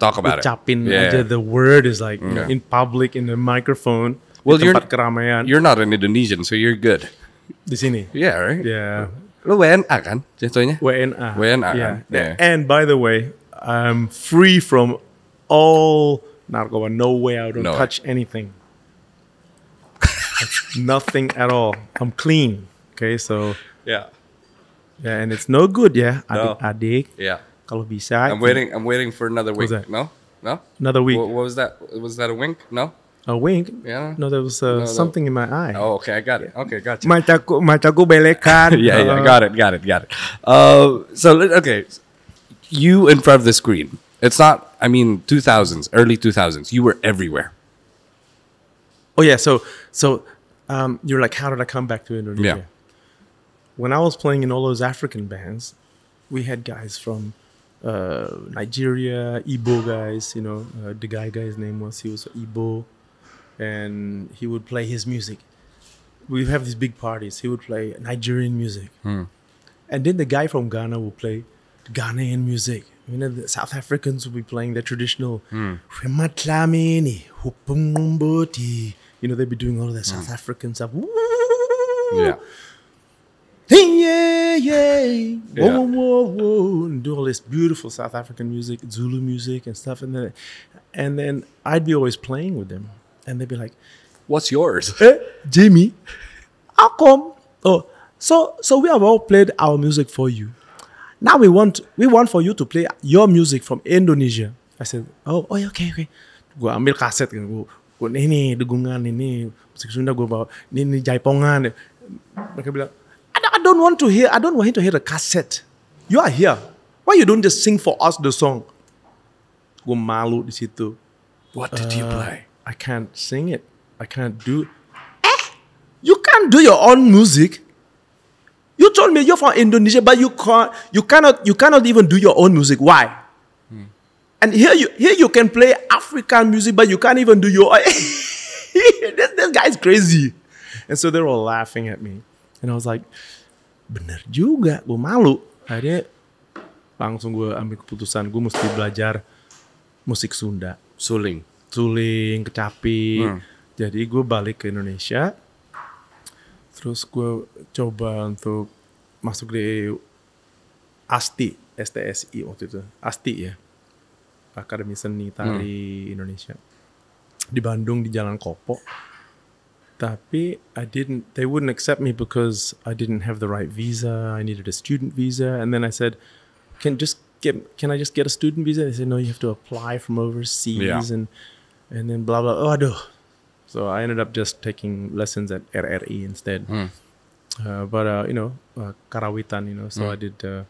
talk about it? Yeah. aja the word is like Yeah. in public in the microphone Well, di you're- tempat keramaian You're not an Indonesian, so you're good. di sini Yeah, right? ya Lu WNA kan jatuhnya? WNA WNA yeah. kan? Yeah. and by the way I'm free from all narcoba no way I don't No way. touch anything nothing at all I'm clean okay so Yeah. yeah and it's no good ya No. adik-adik Yeah. kalau bisa I'm waiting. I'm waiting for another wink. that? No, no. another week What, what was that? Was that a wink? No. A wink Yeah. no there was uh, No, no. something in my eye Oh, okay. I got it. Okay, gotcha. mataku mataku belekan yeah, yeah. Uh, Got it. Got it. Got it. Uh, so okay, you in front of the screen. It's not. I mean, 2000s, early 2000s. You were everywhere. Oh yeah, so so um, you're like, how did I come back to Indonesia? Yeah. When I was playing in all those African bands, we had guys from uh, Nigeria, Igbo guys. You know, uh, the guy guy's name was he was Igbo, and he would play his music. We have these big parties. He would play Nigerian music, hmm. and then the guy from Ghana would play Ghanaian music. You know, the South Africans would be playing their traditional hmm. Hupumumboti. You know, they'd be doing all of that South hmm. African stuff. Yeah. Yeah, yeah. Yeah. whoa, whoa, whoa. And do all this beautiful South African music, Zulu music and stuff. And then, and then I'd be always playing with them. And they'd be like, What's yours? eh, Jamie, how come? Oh, so so we have all played our music for you. Now we want we want for you to play your music from Indonesia. I said, oh, oh okay, okay. Gue ambil kaset kan, gue, gue ini degungan ini musik Sunda gue bawa ini, ini jaipongan. Mereka bilang, I, don't- I don't want to hear, I don't want him to hear the cassette. You are here. Why you don't just sing for us the song? Gue malu di situ. What did you play? I can't sing it. I can't do. Eh? You can't do your own music. You told me you're from Indonesia, but you can't. You cannot. You cannot even do your own music. Why? And here you here you can play African music, but you can't even do your. this, this guy's crazy. And so they're all laughing at me, and I was like, bener juga, gue malu. Akhirnya langsung gue ambil keputusan, gue mesti belajar musik Sunda Suling. Suling, kecapi. Jadi gue balik ke Indonesia. Terus gue coba untuk masuk di ASTI, STSI waktu itu. ASTI ya. Akademi Seni Tari Indonesia. Di Bandung di Jalan Kopo. Tapi I didn't they wouldn't accept me because I didn't have the right visa. I needed a student visa and then I said, "Can just get can I just get a student visa?" They said, "No, you have to apply from overseas Yeah. and and then blah blah. Oh, aduh. So I ended up just taking lessons at RRI instead. Uh, but uh, you know, uh, karawitan, you know. So I did. Uh,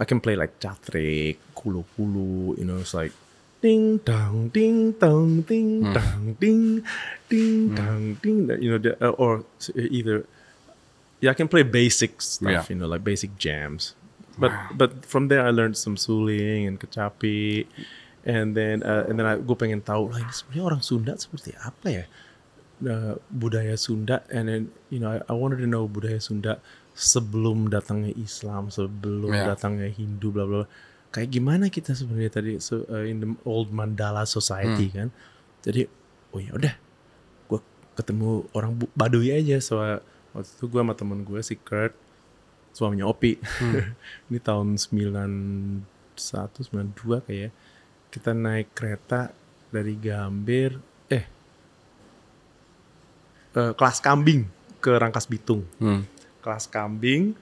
I can play like chatrik, kulu kulu. You know, it's like ding dong, ding dong, ding dong, ding, ding dong, ding. You know, the, uh, or either. Yeah, I can play basic stuff. Yeah. You know, like basic jams. But but from there I learned some suling and kecapi, and then uh, and then I gue pengen tahu lah ini sebenarnya orang Sunda seperti apa ya? Uh, budaya Sunda. And then you know I, I wanted to know budaya Sunda sebelum datangnya Islam sebelum Yeah. datangnya Hindu bla bla kayak gimana kita sebenarnya tadi so, uh, in the old Mandala society kan? Jadi oh ya udah gue ketemu orang Baduy aja. So uh, waktu itu gue sama temen gue si Kurt suaminya Opi. Ini tahun 91 92 kayak ya. Kita naik kereta dari Gambir eh eh, kelas kambing ke Rangkas Bitung. Kelas kambing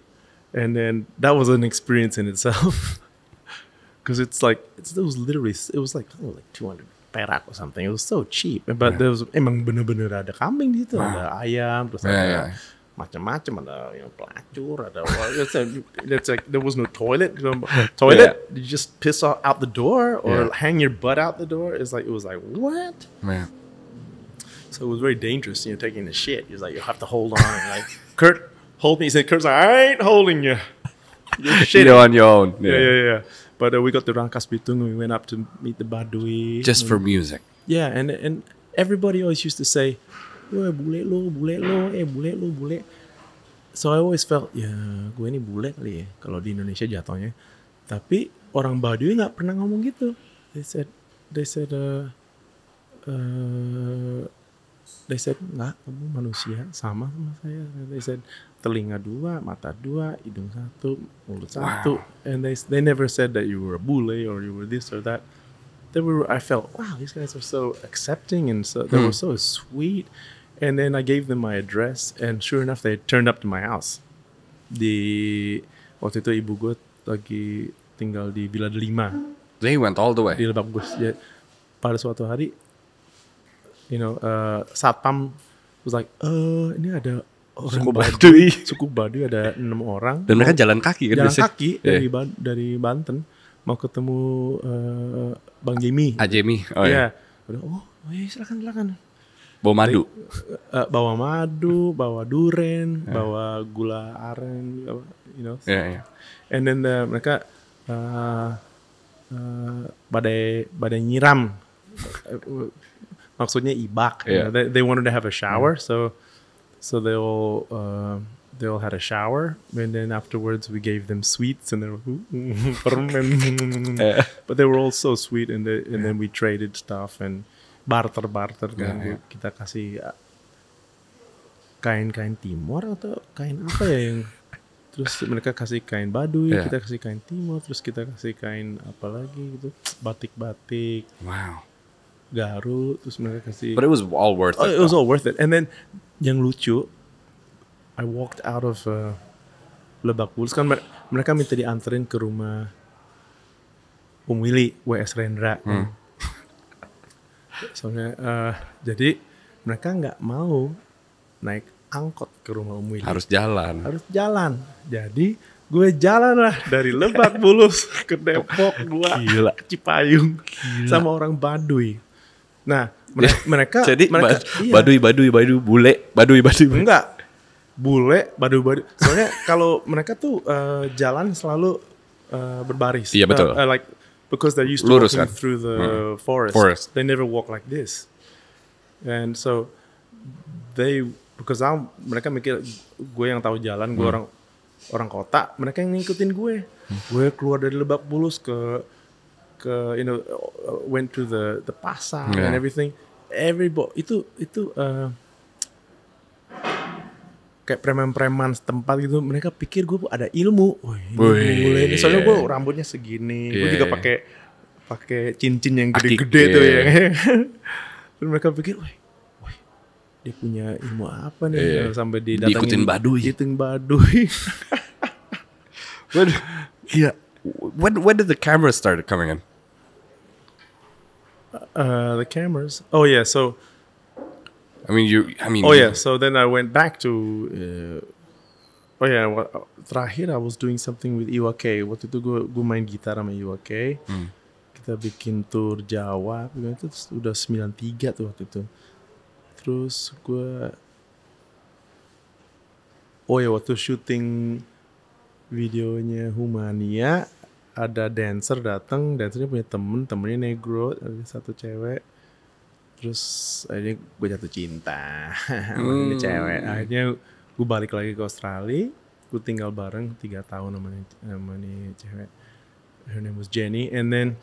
and then that was an experience in itself. Because it's like it's, it was literally it was like oh, like 200 perak or something. It was so cheap but there was emang bener-bener ada kambing di situ ada ayam terus Yeah, ada yeah. Macam-macam. Ada yang pelacur ada it's like, it's like there was no toilet. Toilet? You just piss out out the door or Yeah. hang your butt out the door? It's like it was like what? Man. so it was very dangerous you know taking the shit. Was like you have to hold on. Like Kurt hold me. He said Kurt's like I ain't holding you. You're You shitting. Know, on your own. yeah. Yeah yeah but uh, we got to Rangkas Bitung. We went up to meet the Badui. Just for music. yeah, and and everybody always used to say, "Wah, bule lo, bule lo, eh bule lo, bule." So I always felt, ya gue ini bule kali ya kalau di Indonesia jatuhnya. Tapi orang Baduy nggak pernah ngomong gitu. They said, they said, uh, uh, they said nggak, kamu manusia sama sama saya. They said telinga dua, mata dua, hidung satu, mulut satu, and they they never said that you were a bule or you were this or that they were I felt wow these guys are so accepting and so they were so sweet and then I gave them my address and sure enough they turned up to my house di waktu itu ibu gue lagi tinggal di Villa Delima They went all the di way. Lebak Bulus Ya, pada suatu hari you know uh, satpam was like eh ini ada orang Suku Baduy suku Baduy ada enam orang Dan mereka jalan kaki kan jalan kaki Iya. dari Ban- dari Banten mau ketemu eh, Bang Jimmy Ajemi. Oh Iya. ya. Udah, oh, oh iya, silakan silakan. Bawa madu. Eh, bawa madu, bawa duren, bawa gula aren, you know. Iya, iya. And then uh, mereka uh, uh, badai badai nyiram. Uh, Maksudnya ibak. you Iya. know. They, they wanted to have a shower, so so they all uh, they all had a shower, and then afterwards we gave them sweets, and they were "Ooh, permen. but they were all so sweet, and they, and then we traded stuff and barter barter kan kita kasih uh, kain-kain timur atau kain apa ya yang terus mereka kasih kain baduy Iya. kita kasih kain timur terus kita kasih kain apa lagi gitu batik-batik Wow. garu terus mereka kasih But it was all worth Oh, it. it was all worth it. And then yang lucu, I walked out of uh, Lebak Bulus kan mer- mereka minta dianterin ke rumah Om Willy WS Rendra. kan. Soalnya uh, jadi mereka nggak mau naik angkot ke rumah Om Willy. Harus jalan. harus jalan. Jadi gue jalan lah dari Lebak Bulus ke Depok gua Gila. ke Cipayung sama orang Baduy. Nah, mere- mereka Jadi mereka ba- iya. baduy baduy baduy bule baduy baduy. baduy. enggak bule badu-badu. Soalnya kalau mereka tuh eh, jalan selalu eh, berbaris. Iya, betul. Eh, eh, like because they're used to Lurus walking kan? through the Hmm. forest. Forest. They never walk like this. And so they because I'm, mereka mikir gue yang tahu jalan, Hmm. gue orang orang kota, mereka yang ngikutin gue. Gue keluar dari Lebak Bulus ke ke you know went to the the pasar and Yeah. everything. Everybody itu itu uh, kayak preman-preman setempat gitu mereka pikir gue ada ilmu Wih, ini bule nih. soalnya gue rambutnya segini gue Iya, juga iya. pakai pakai cincin yang gede-gede tuh iya. ya Terus mereka pikir wih dia punya ilmu apa nih Iya. sampai di Diikutin baduy. diikutin baduy When, yeah. When when did the cameras start coming in? uh, the cameras oh yeah so I mean you. I mean. Oh yeah, so then I went back to. Uh, oh yeah, terakhir I was doing something with Iwa K. Waktu itu gue gue main gitar sama Iwa K. Kita bikin tour Jawa. Itu udah 93 tuh waktu itu. Terus gue. Oh ya waktu syuting videonya Humania ada dancer datang, dancernya punya temen, temennya negro, ada satu cewek terus akhirnya gue jatuh cinta sama ini cewek. Akhirnya gue balik lagi ke Australia gue tinggal bareng tiga tahun sama ini, sama cewek. Her name was Jenny. And then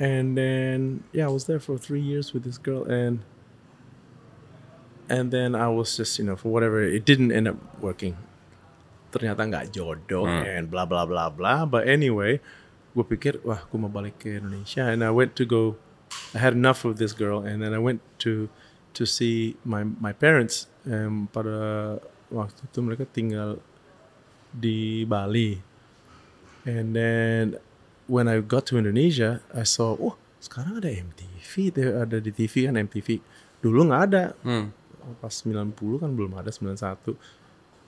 and then yeah I was there for three years with this girl and and then I was just you know for whatever it didn't end up working. Ternyata nggak jodoh and bla bla bla bla. But anyway gue pikir wah gue mau balik ke Indonesia. And I went to go I had enough of this girl and then I went to to see my my parents um, pada waktu itu mereka tinggal di Bali. And then when I got to Indonesia I saw oh sekarang ada MTV ada di TV kan MTV dulu nggak ada. Pas 90 kan belum ada 91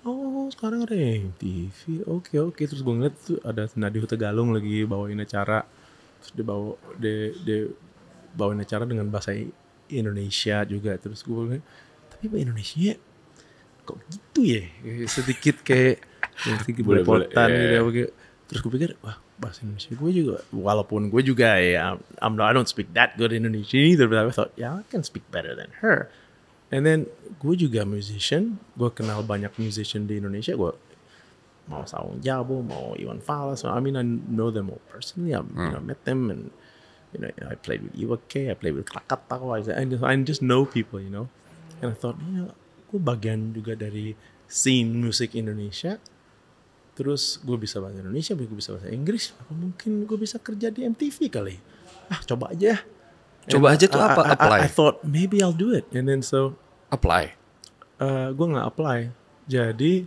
oh sekarang ada MTV oke oke. Terus gue ngeliat tuh ada Nadihu Tegalung lagi bawain acara. Terus dia bawa dia, dia bawain acara dengan bahasa Indonesia juga terus gue bilang tapi bahasa Indonesia kok gitu ya sedikit kayak sedikit Boleh, boleh. belepotan Iya, gitu iya. Kayak- terus gue pikir wah bahasa Indonesia gue juga walaupun gue juga ya I'm not, I don't speak that good Indonesian either but I thought yeah I can speak better than her and then gue juga musician gue kenal banyak musician di Indonesia gue mau Saung Jabo mau Iwan Fals I mean I know them all personally I you know, met them and you know I played with Iwa K I played with Krakatau I, I just, I just know people you know. And I thought you know gue bagian juga dari scene musik Indonesia. Terus gue bisa bahasa Indonesia gue bisa bahasa Inggris. Apa mungkin gue bisa kerja di MTV kali? Ah coba aja. Coba And aja tuh I- apa? I- I- Apply. I, thought maybe I'll do it. And then so Apply. uh, gue nggak apply. Jadi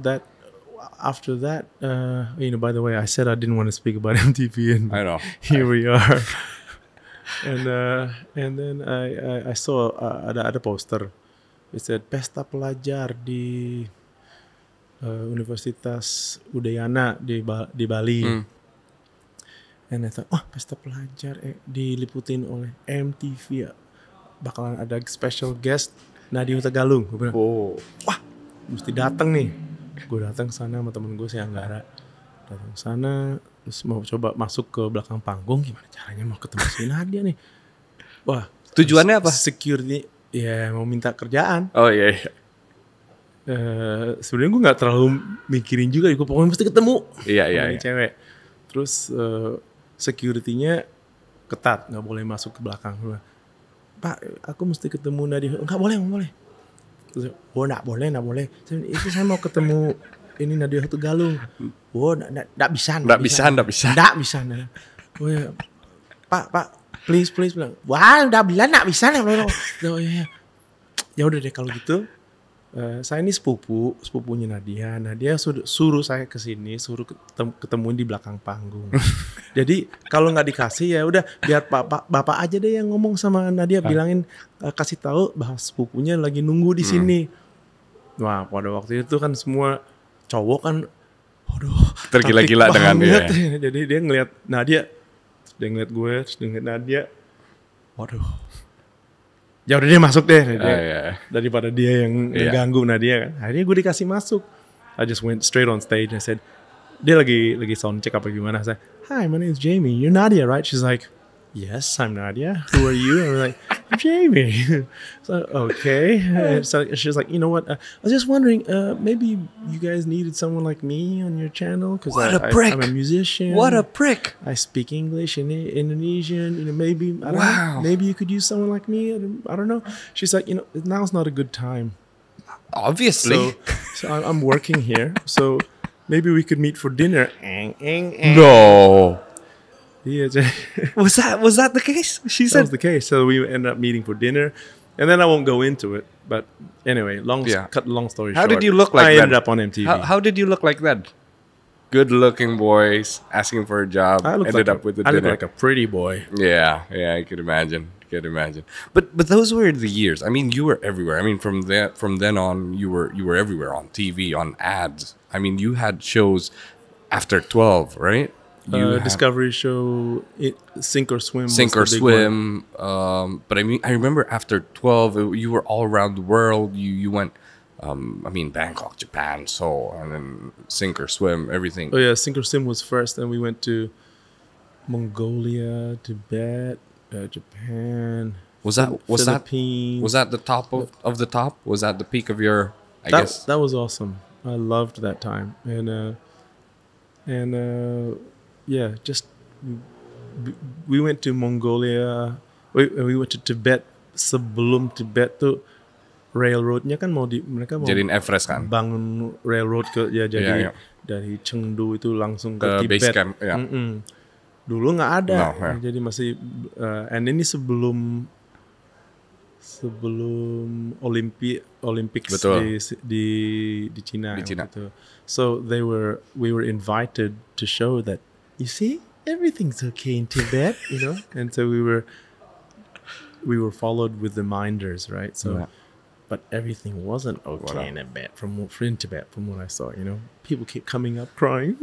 that after that uh, you know by the way I said I didn't want to speak about MTV and I know. here we are. And uh, and then I I, I saw uh, ada ada poster. It said pesta pelajar di uh, Universitas Udayana di Ba- di Bali. And I thought oh pesta pelajar eh, diliputin oleh MTV ya bakalan ada special guest Nadine Tegalung. Gue bilang Oh. wah mesti datang nih gue datang ke sana sama temen gue si Anggara datang ke sana terus mau coba masuk ke belakang panggung gimana caranya mau ketemu si Nadia nih wah Tujuannya apa? security ya mau minta kerjaan Oh iya. iya. eh sebenarnya gue nggak terlalu mikirin juga gue pokoknya mesti ketemu Iya, iya, iya. cewek terus eh, security-nya ketat nggak boleh masuk ke belakang Pak aku mesti ketemu Nadia nggak boleh nggak boleh terus oh nggak boleh nggak boleh. Itu saya mau ketemu ini Nadia Tegalung oh nggak- nggak bisa Nggak bisa, nggak bisa. nggak bisa oh ya Pak Pak please please. Bilang wah udah bilang nggak bisa oh ya ya ya udah deh kalau gitu Eh, saya ini sepupu, sepupunya Nadia. Nadia suruh, suruh saya ke sini, suruh ketem, ketemuin di belakang panggung. Jadi kalau nggak dikasih ya udah biar bapak bapak aja deh yang ngomong sama Nadia, bilangin eh, kasih tahu bahwa sepupunya lagi nunggu di sini. Wah pada waktu itu kan semua cowok kan, waduh Tergila-gila dengan dia. Jadi dia ngelihat Nadia, dia ngeliat gue, terus dia ngeliat Nadia, waduh. Ya udah dia masuk deh. Dia- Ah, iya. daripada dia yang Iya. ngeganggu Nadia kan. Akhirnya gue dikasih masuk. I just went straight on stage and I said, dia lagi lagi sound check apa gimana. Said, hi, my name is Jamie. You're Nadia, right? She's like, yes, I'm Nadia. Who are you? And I'm like, I'm Jamie. so okay. And so she's like, you know what? Uh, I was just wondering, uh, maybe you guys needed someone like me on your channel because What I, a prick. I, I'm a musician. What a prick. I speak English and Indonesian. You know, maybe I don't Wow. know, maybe you could use someone like me. I don't, I don't know. She's like, you know, now's not a good time. Obviously. So, so I'm, working here. So maybe we could meet for dinner. No. Yeah, that Was that was that the case? She said that was the case. So we ended up meeting for dinner, and then I won't go into it. But anyway, long Yeah. cut long story How short. How did you look like I then? ended up on MTV. How, how did you look like that? Good looking boys asking for a job. I ended like up a, with the I looked dinner. like a pretty boy. Yeah, yeah, I could imagine. Could imagine. But but those were the years. I mean, you were everywhere. I mean, from that from then on, you were you were everywhere on TV, on ads. I mean, you had shows after twelve, right? You Uh, Discovery show, it, Sink or Swim. Sink or. Swim. Um, but I mean, I remember after twelve, it- you were all around the world. You you went. Um, I mean, Bangkok, Japan, Seoul, and then Sink or Swim, everything. Oh yeah, Sink or Swim was first, and we went to Mongolia, Tibet, uh, Japan. Was that was that was that the top of, of the top? Was that the peak of your? I that, guess. that was awesome. I loved that time, and uh, and uh, yeah, just we- we went to Mongolia. We, we went to Tibet. Sebelum Tibet tuh railroadnya kan mau di mereka mau Jadiin Everest kan? bangun railroad ke ya jadi iya. dari Chengdu itu langsung ke, Ke Tibet. base camp, ya. Mm-mm. Dulu nggak ada, No, ya. jadi masih. Uh, and ini sebelum sebelum Olimpi Olympics Betul. di di di Cina. Di Cina. waktu itu. So they were we were invited to show that you see everything's okay in Tibet, you know, and so we were we were followed with the minders, right? So Yeah. but everything wasn't okay in Tibet from what- in Tibet from what I saw. You know, people keep coming up crying,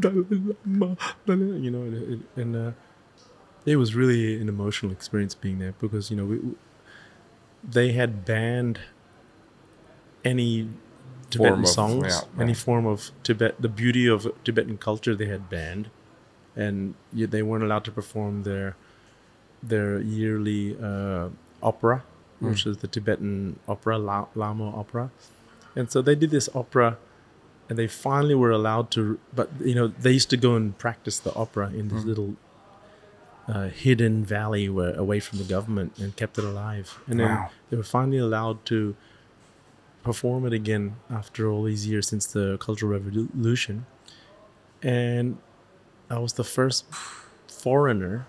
Dalai Lama, Dalai- you know, and, and- uh, it was really an emotional experience being there because you know we, they had banned any Tibetan Form of- songs, yeah, any yeah. form of Tibet, the beauty of Tibetan culture they had banned, and yet they weren't allowed to perform their their yearly uh, opera, which is the Tibetan opera, La- Lama opera, and so they did this opera, and they finally were allowed to. But you know, they used to go and practice the opera in this little uh, hidden valley where away from the government and kept it alive. And then Wow. they were finally allowed to perform it again after all these years since the Cultural Revolution. And I was the first foreigner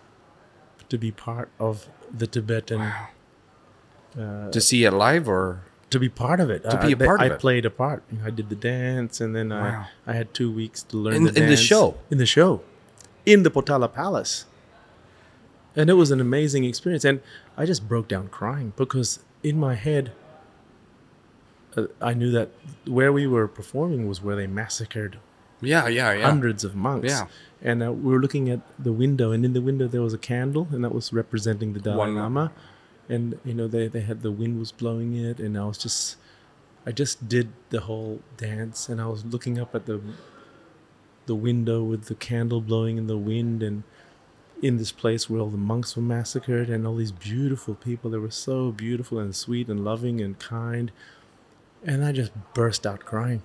to be part of the Tibetan. to see it live or To be part of it. To I- be a part of I it. I played a part. I did the dance, and then Wow. I, I had two weeks to learn In- the in the show? In the show, in the Potala Palace, and it was an amazing experience. And I just broke down crying because in my head, uh, I knew that where we were performing was where they massacred yeah, yeah, yeah. hundreds of monks. Yeah. And uh, we were looking at the window, and in the window there was a candle, and that was representing the Dalai One- Lama. And you know they they had the wind was blowing it, and I was just, I just did the whole dance, and I was looking up at the, the window with the candle blowing in the wind, and in this place where all the monks were massacred, and all these beautiful people. They were so beautiful and sweet and loving and kind, and I just burst out crying.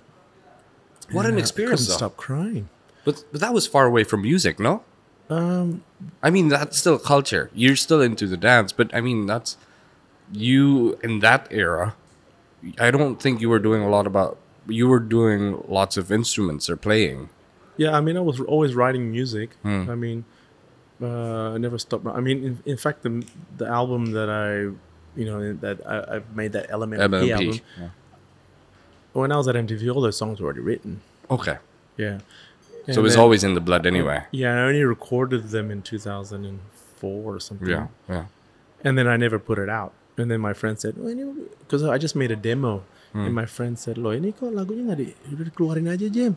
What And an experience, couldn't though. stop crying. But, but that was far away from music, no? Um, I mean, that's still culture. You're still into the dance, but I mean, that's you in that era. I don't think you were doing a lot about. You were doing lots of instruments or playing. Yeah, I mean, I was always writing music. Hmm. I mean, uh, I never stopped. I mean, in, in fact, the the album that I, you know, that I, I made that LMMP, MMP. album. Yeah. When I was at MTV, all those songs were already written. Okay, Yeah. so it was then- always in the blood anyway. Yeah, I only recorded them in 2004 or something. Yeah, yeah. And then I never put it out. And then my friend said, because I just made a demo. Hmm. And my friend said, loh ini kok lagunya nggak di, udah dikeluarin aja Jim.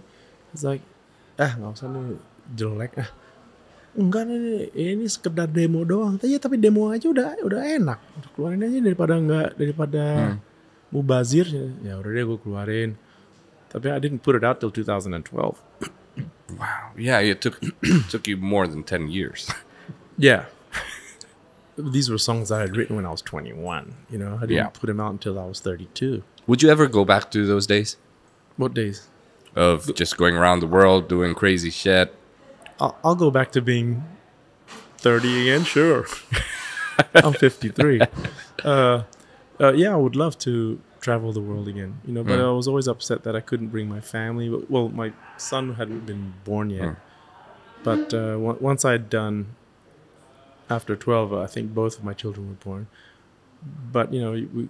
It's like, ah nggak usah nih jelek ah. Enggak nih, ini sekedar demo doang. Tapi ya tapi demo aja udah udah enak. Keluarin aja daripada nggak daripada Hmm. Mubazir. Ya udah deh gue keluarin. Tapi I didn't put it out till 2012. Wow. Yeah, it took took you more than ten years. Yeah. These were songs that I had written when I was 21. You know, I didn't Yeah. put them out until I was 32. Would you ever go back to those days What days? of just going around the world doing crazy shit? I'll, I'll go back to being 30 again, sure. I'm 53. Uh, uh, yeah, I would love to travel the world again, you know, but I was always upset that I couldn't bring my family. But- Well, my son hadn't been born yet. But uh, on- once I'd done, after 12, I think both of my children were born. But, you know, we, we,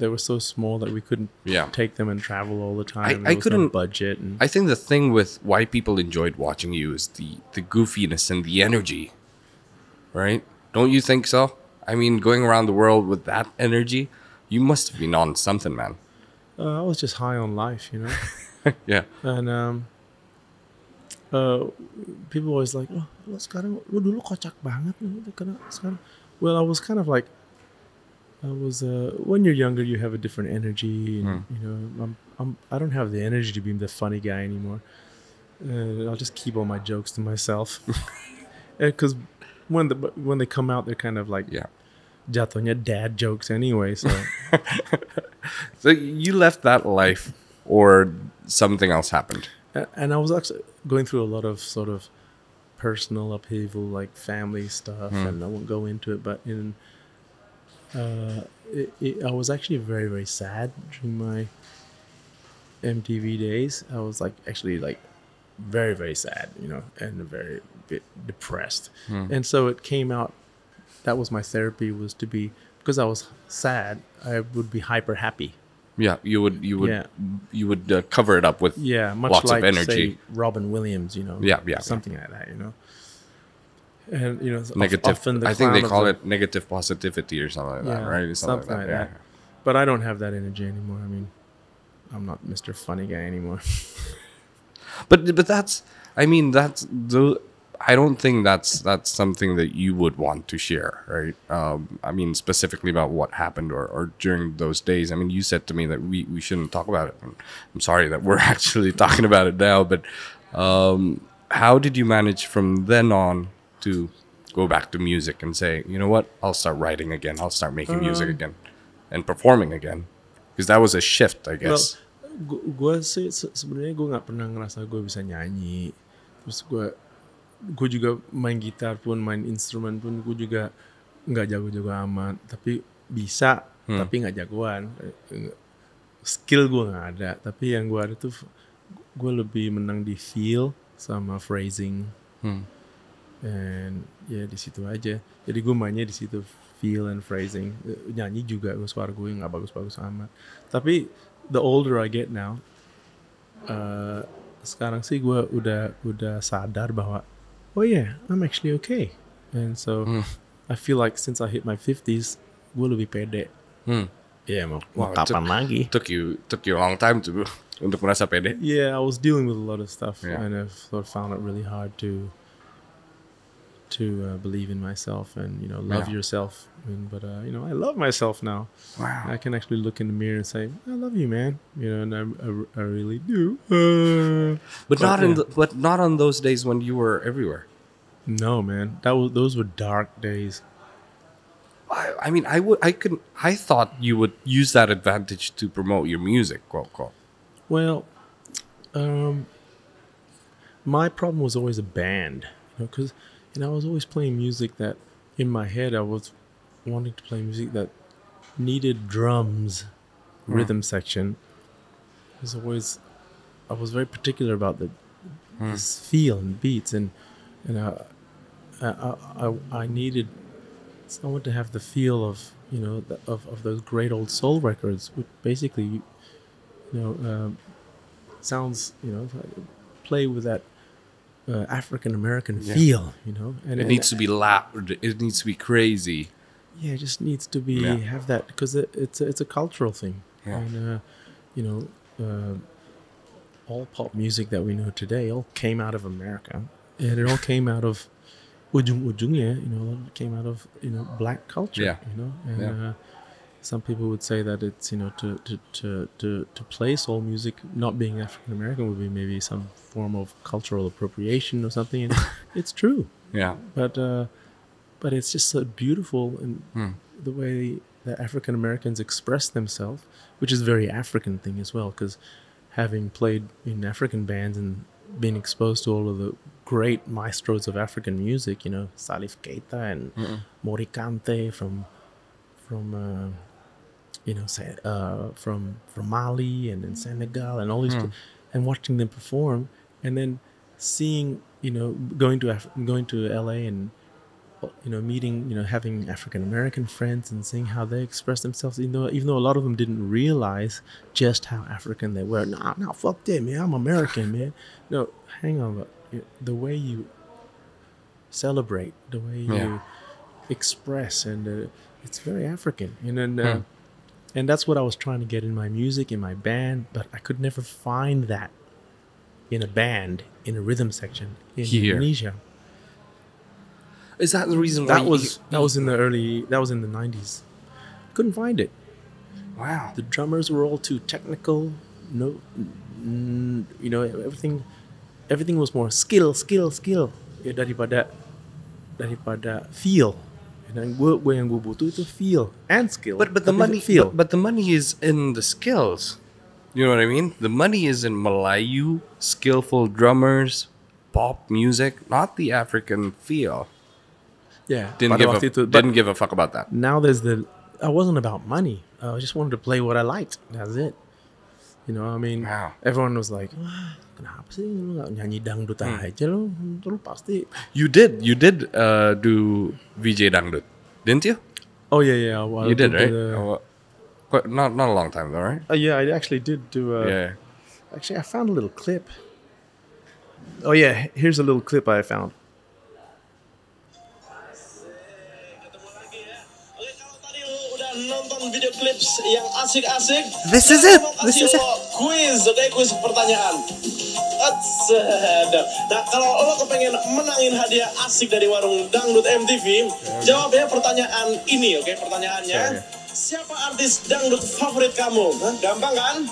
they were so small that we couldn't Yeah. take them and travel all the time. I- I was couldn't- budget. And, I think the thing with why people enjoyed watching you is the the goofiness and the energy. Right? Don't you think so? I mean, going around the world with that energy, you must have been on something, man. uh, I was just high on life, you know? Yeah. And um, uh, people always like, oh, lo sekarang lu dulu kocak banget karena sekarang. Well, I was kind of like, I was uh, when you're younger, you have a different energy, and you know, I'm, I'm I don't have the energy to be the funny guy anymore. Uh, I'll just keep all my jokes to myself, because when the when they come out, they're kind of like Yeah. Jatuhnya dad jokes anyway. So So you left that life or something else happened. And I was actually going through a lot of sort of personal upheaval, like family stuff, and I won't go into it. But in, uh, it, it, I was actually very very sad during my MTV days. I was like actually like very very sad, you know, and very bit depressed. And so it came out. That was my therapy was to be because I was sad. I would be hyper happy. Yeah, you would you would Yeah. you would uh, cover it up with Yeah, much lots like of energy. say Robin Williams, you know. Yeah, yeah, yeah. something like that, you know. And you know, negative. often the I think they call the- it negative positivity or something like that, right? something like that. but I don't have that energy anymore. I mean, I'm not Mr. Funny Guy anymore. But but that's I mean that's the I don't think that's that's something that you would want to share, right? Um, I mean specifically about what happened or, or during those days. I mean you said to me that we, we shouldn't talk about it. I'm, I'm sorry that we're actually talking about it now, but um, how did you manage from then on to go back to music and say, you know what, I'll start writing again, I'll start making music again and performing again? Because that was a shift, I guess. Well, gue sih se- sebenarnya gue nggak pernah ngerasa gue bisa nyanyi. Terus gue gue juga main gitar pun, main instrumen pun gue juga nggak jago-jago amat. Tapi bisa, tapi nggak jagoan. Skill gue nggak ada. Tapi yang gue ada tuh gue lebih menang di feel sama phrasing. And ya di situ aja. Jadi gue mainnya di situ feel and phrasing. Nyanyi juga gue suara gue nggak bagus-bagus amat. Tapi the older I get now, uh, sekarang sih gue udah udah sadar bahwa oh yeah, I'm actually okay. And so I feel like since I hit my 50s, gue lebih pede. Hmm. Iya mau, Wow, kapan took- lagi? Took you took you a long time to untuk merasa pede. Yeah, I was dealing with a lot of stuff, Yeah. and of found it really hard to to uh, believe in myself and you know love Yeah. yourself. And, but uh, you know, I love myself now. Wow. I can actually look in the mirror and say, "I love you, man." You know, and I, I, I really do. Uh, But, not yeah. in the, but not on those days when you were everywhere. no, man. That was those were dark days. I, I mean, I would I could I thought you would use that advantage to promote your music, quote quote. Well, um, my problem was always a band, you know, because know I was always playing music that in my head I was wanting to play music that needed drums, rhythm section. It was always I was very particular about the this feel and beats and and I, I I I needed someone to have the feel of you know the, of of those great old soul records, which basically you know um, sounds you know play with that uh, African American feel, you know, and It needs to be loud. It needs to be crazy. yeah, it just needs to be Yeah. have that because it, it's a, it's a cultural thing, Yeah. and uh, you know, uh, all pop music that we know today all came out of America, and it all came out of ujung you know, it came out of you know black culture, Yeah. you know, and Yeah. uh, some people would say that it's you know to to to to, to play soul music not being African American would be maybe some form of cultural appropriation or something, and it's true Yeah. but uh, but it's just so beautiful in Hmm. the way that African Americans express themselves, which is a very African thing as well. Because having played in African bands and been exposed to all of the great maestros of African music, you know, Salif Keita and Mory Kanté from from uh, you know say, uh, from from Mali and in Senegal and all these and watching them perform and then seeing you know going to Af- going to LA and you know meeting you know having African American friends and seeing how they express themselves even though even though a lot of them didn't realize just how African they were. No no fuck that man. I'm American man. No hang on. But the way you celebrate the way you Yeah. express and uh, it's very African. And then uh, and that's what I was trying to get in my music in my band but I could never find that in a band in a rhythm section in Here. Indonesia Is that the reason why that you- was that was in the early that was in the 90s couldn't find it wow? the drummers were all too technical no you know everything everything was more skill skill skill ya daripada daripada feel gue gue yang gue butuh itu feel and skill But but the money feel But, but the money is in the skills. You know what I mean? The money is in Malayu, skillful drummers, pop music, not the African feel. yeah Didn't give a itu, didn't give a fuck about that. now there's the I wasn't about money I just wanted to play what I liked that's it you know I mean Wow. everyone was like kenapa sih lu gak nyanyi dangdut Hmm. aja lu lu pasti You did you did uh, do VJ dangdut, didn't you? oh yeah yeah well, You did right? the- Uh, quite- not not a long time though, right? Oh yeah, I actually did do. Uh, yeah. Actually, I found a little clip. Oh yeah, here's a little clip I found. Clips yang asik-asik. This is it. This is it. Quiz, oke, quiz pertanyaan. Nah, kalau lo kepengen menangin hadiah asik dari warung Dangdut MTV, jawab ya pertanyaan ini, oke? Pertanyaannya, siapa artis dangdut favorit kamu? Hah, gampang kan?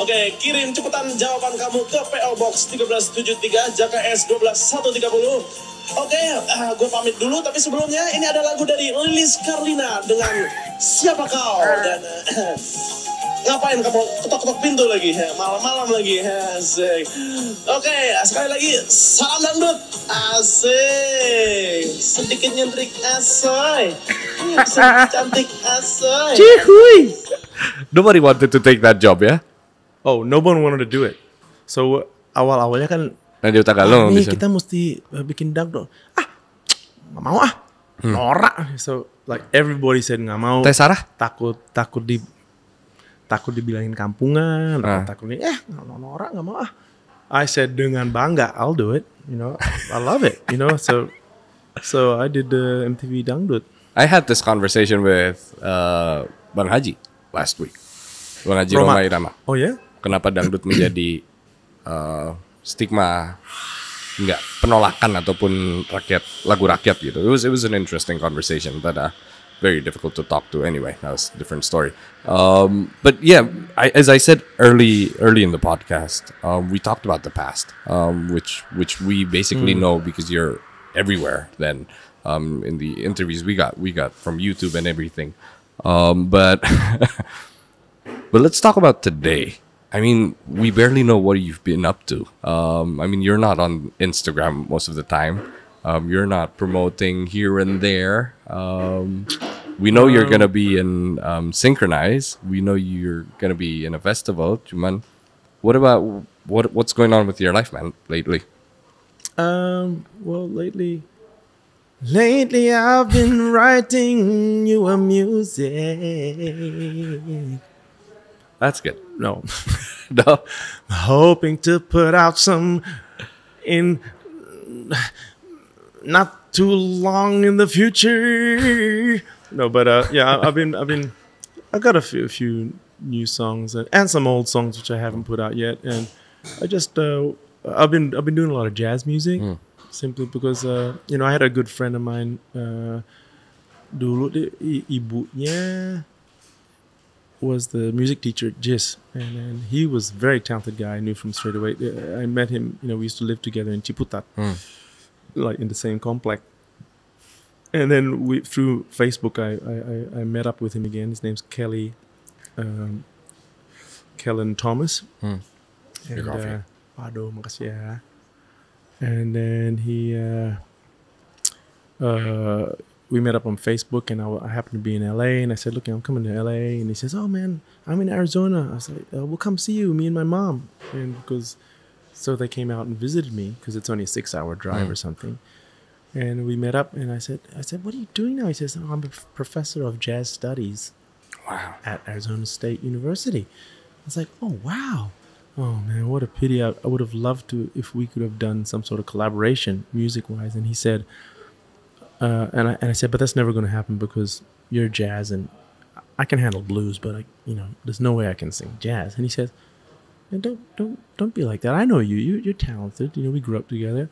Oke, kirim cepetan jawaban kamu ke PO Box 1373 JKS 12130. Oke, gue pamit dulu. Tapi sebelumnya ini ada lagu dari Lilis Karlina dengan Siapa Kau dan eh, ngapain kamu ketok-ketok pintu lagi? Malam-malam lagi. Asik. Oke, sekali lagi salam dangdut. Asik. Sedikit nyentrik asoy. Sedikit cantik asoy. Cihuy. Nobody wanted to take that job ya. Oh, no one wanted to do it. So awal-awalnya kan Radio ah, Tagalog nih bisa. kita mesti uh, bikin dangdut. Ah, nggak mau ah. Norak. So like everybody said nggak mau. Teh Sarah? Takut takut di takut dibilangin kampungan. Ah. Takut nih eh nggak mau norak nggak mau ah. I said dengan bangga I'll do it. You know, I love it. You know, so so I did the MTV dangdut. I had this conversation with uh, Bang Haji last week. Bang Haji Roma. Roma Irama. Oh ya? Kenapa dangdut menjadi uh, stigma enggak penolakan ataupun rakyat lagu rakyat gitu. It was it was an interesting conversation, but uh, very difficult to talk to anyway. That was a different story. Um, but yeah, I, as I said early early in the podcast, um, we talked about the past, um, which which we basically know because you're everywhere. Then um, in the interviews we got we got from YouTube and everything. Um, but but let's talk about today. I mean, we barely know what you've been up to. Um, I mean, you're not on Instagram most of the time. Um, you're not promoting here and there. Um, we know you're gonna be in um, Synchronize. We know you're gonna be in a festival. Cuman, what about what what's going on with your life, man, lately? Um, well, lately, lately I've been writing you a music. That's good. No, No, hoping to put out some in not too long in the future. No, but uh, yeah, I- I've been, I've been, I got a few, a few new songs and, and some old songs which I haven't put out yet, and I just, uh, I've been, I've been doing a lot of jazz music simply because uh, you know I had a good friend of mine. Uh, dulu ibunya was the music teacher at JIS, and, and he was a very talented guy. I knew from straight away. I met him. You know, we used to live together in Ciputat, like in the same complex. And then we through Facebook, I, I, I- met up with him again. His name's Kelly, um, Kellen Thomas. Your And, coffee. uh, Waduh, makasih ya. And then he, uh, uh, we met up on Facebook, and I, I happened to be in LA, and I said, "Look, I'm coming to LA," and he says, "Oh man, I'm in Arizona." I was like, uh, "We'll come see you, me and my mom," and because so they came out and visited me because it's only a six-hour drive or something. And we met up, and I said, "I said, what are you doing now?" He says, oh, "I'm a professor of jazz studies." wow. at Arizona State University. I was like, oh wow, oh man, what a pity. I, I would have loved to if we could have done some sort of collaboration music wise. And he said, uh, and I and I said, but that's never going to happen because you're jazz and I can handle blues, but I, you know, there's no way I can sing jazz. And he says, and don't don't don't be like that. I know you. You you're talented. You know, we grew up together.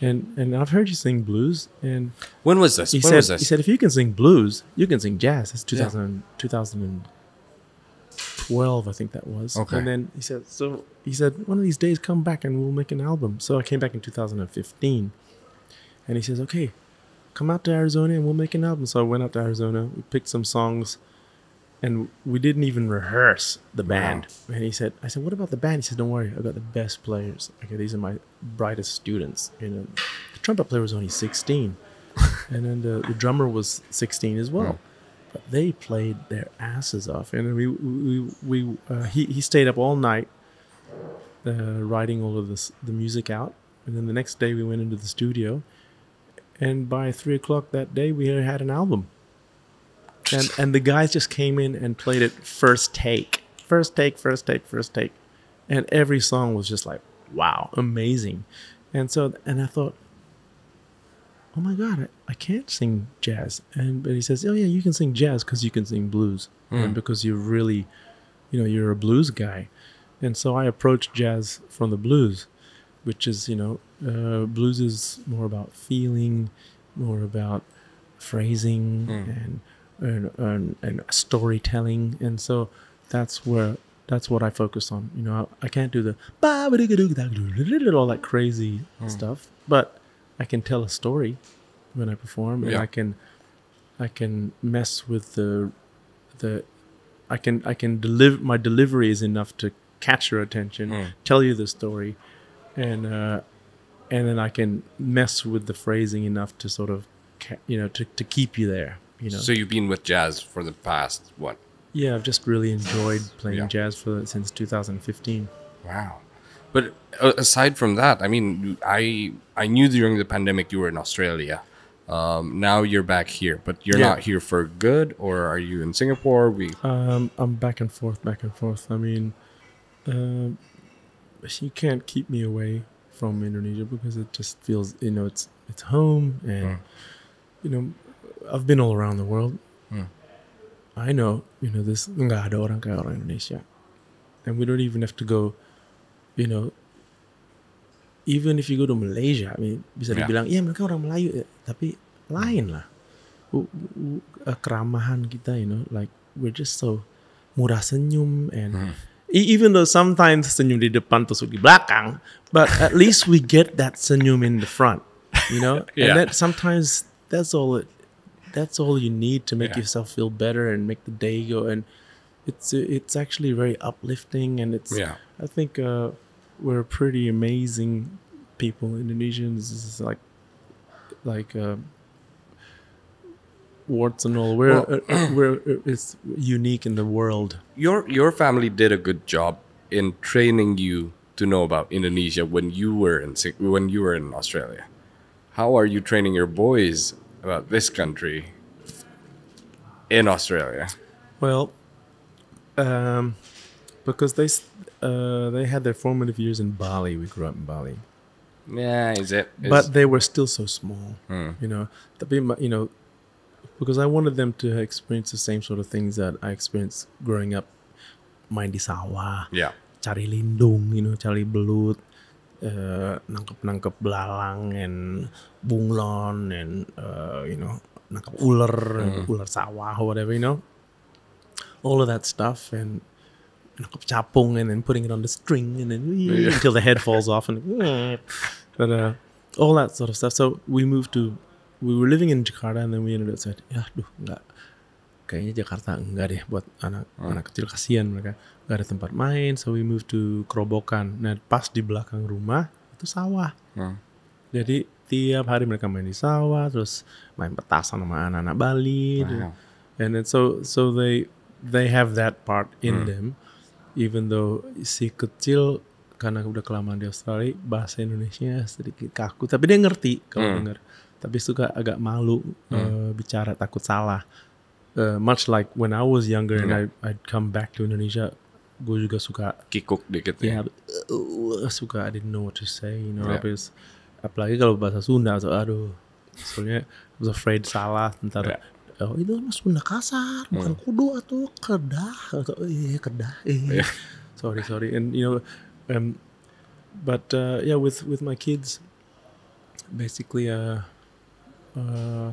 And and I've heard you sing blues, and When was this? he when said, was this? he said, if you can sing blues, you can sing jazz. That's Yeah. 2012, I think that was. Okay. And then he said, so he said, one of these days, come back and we'll make an album. So I came back in 2015. And he says, okay, come out to Arizona and we'll make an album. So I went out to Arizona. We picked some songs and we didn't even rehearse the band. And he said, I said, what about the band? He said, don't worry, I've got the best players. Okay, these are my brightest students. You know, the trumpet player was only 16, and then the, the drummer was 16 as well. But they played their asses off, and we we we uh, he he stayed up all night, uh, writing all of this the music out, and then the next day we went into the studio, and by three o'clock that day we had an album. And and the guys just came in and played it first take, first take, first take, first take, and every song was just like wow, amazing, and so and I thought, "Oh my god, I, I can't sing jazz." And but he says, "Oh yeah, you can sing jazz because you can sing blues, hmm. and because you're really, you know, you're a blues guy." And so I approached jazz from the blues, which is you know, uh, blues is more about feeling, more about phrasing hmm. and, and and and storytelling, and so that's where that's what I focus on. You know, I, I can't do the all that crazy hmm. stuff, but I can tell a story when I perform, and Yeah. I can I can mess with the the I can I can deliver my delivery is enough to catch your attention, hmm. tell you the story, and uh, and then I can mess with the phrasing enough to sort of you know to, to keep you there. You know, So you've been with jazz for the past what? yeah, I've just really enjoyed playing Yeah. jazz for since 2015. Wow. But uh, aside from that, I mean, I I knew during the pandemic you were in Australia. Um, now you're back here, but you're Yeah. not here for good, or are you in Singapore? We Um, I'm back and forth, back and forth. I mean, um, you can't keep me away from Indonesia because it just feels, you know, it's it's home, and mm. you know, I've been all around the world. Mm. I know, you know, this nggak ada orang kayak orang Indonesia, and we don't even have to go, you know. Even if you go to Malaysia, I mean, bisa Yeah. dibilang, iya mereka orang Melayu, eh, tapi lain lah. keramahan kita, you know, like we're just so murah senyum and e- even though sometimes senyum di depan tusuk di belakang, but at least we get that senyum in the front, you know, Yeah. and that sometimes that's all it, that's all you need to make Yeah. yourself feel better and make the day go and it's it's actually very uplifting and it's Yeah. I think uh, we're pretty amazing people Indonesians is like like uh, warts and all. We're Well- uh, we're uh, it's unique in the world. your your family did a good job in training you to know about Indonesia when you were in when you were in Australia. How are you training your boys about this country in Australia? Well, um, because they uh, they had their formative years in Bali. We grew up in Bali, Yeah, is it? Is, but they were still so small. You know, ma- you know, because I wanted them to experience the same sort of things that I experienced growing up. Main di sawah, yeah, cari lindung, you know, cari belut, uh, nangkep-nangkep belalang and bunglon and uh, you know, nangkep ular, and ular sawah or whatever, you know. All of that stuff and nangkep capung and then putting it on the string and then until the head falls off and but uh, all that sort of stuff. So we moved to we were living in Jakarta and then we ended up said, ya, duh, enggak kayaknya Jakarta enggak deh buat anak anak kecil kasihan mereka. Nggak ada tempat main so we moved to Kerobokan nah pas di belakang rumah itu sawah. Jadi tiap hari mereka main di sawah terus main petasan sama anak-anak Bali Wow. and then so so they they have that part in them even though si kecil karena udah kelamaan di Australia bahasa Indonesia sedikit kaku tapi dia ngerti kalau denger tapi suka agak malu eh, bicara takut salah Uh, much like when I was younger and I I'd come back to Indonesia gue juga suka kikuk dikit ya ya. uh, suka I didn't know what to say you know Yeah. habis apalagi kalau bahasa Sunda so, aduh soalnya I was afraid salah ntar Yeah. oh itu mah Sunda kasar bukan kudu atau kedah atau iya kedah eh. sorry sorry and you know um, but uh, yeah with with my kids basically uh, uh,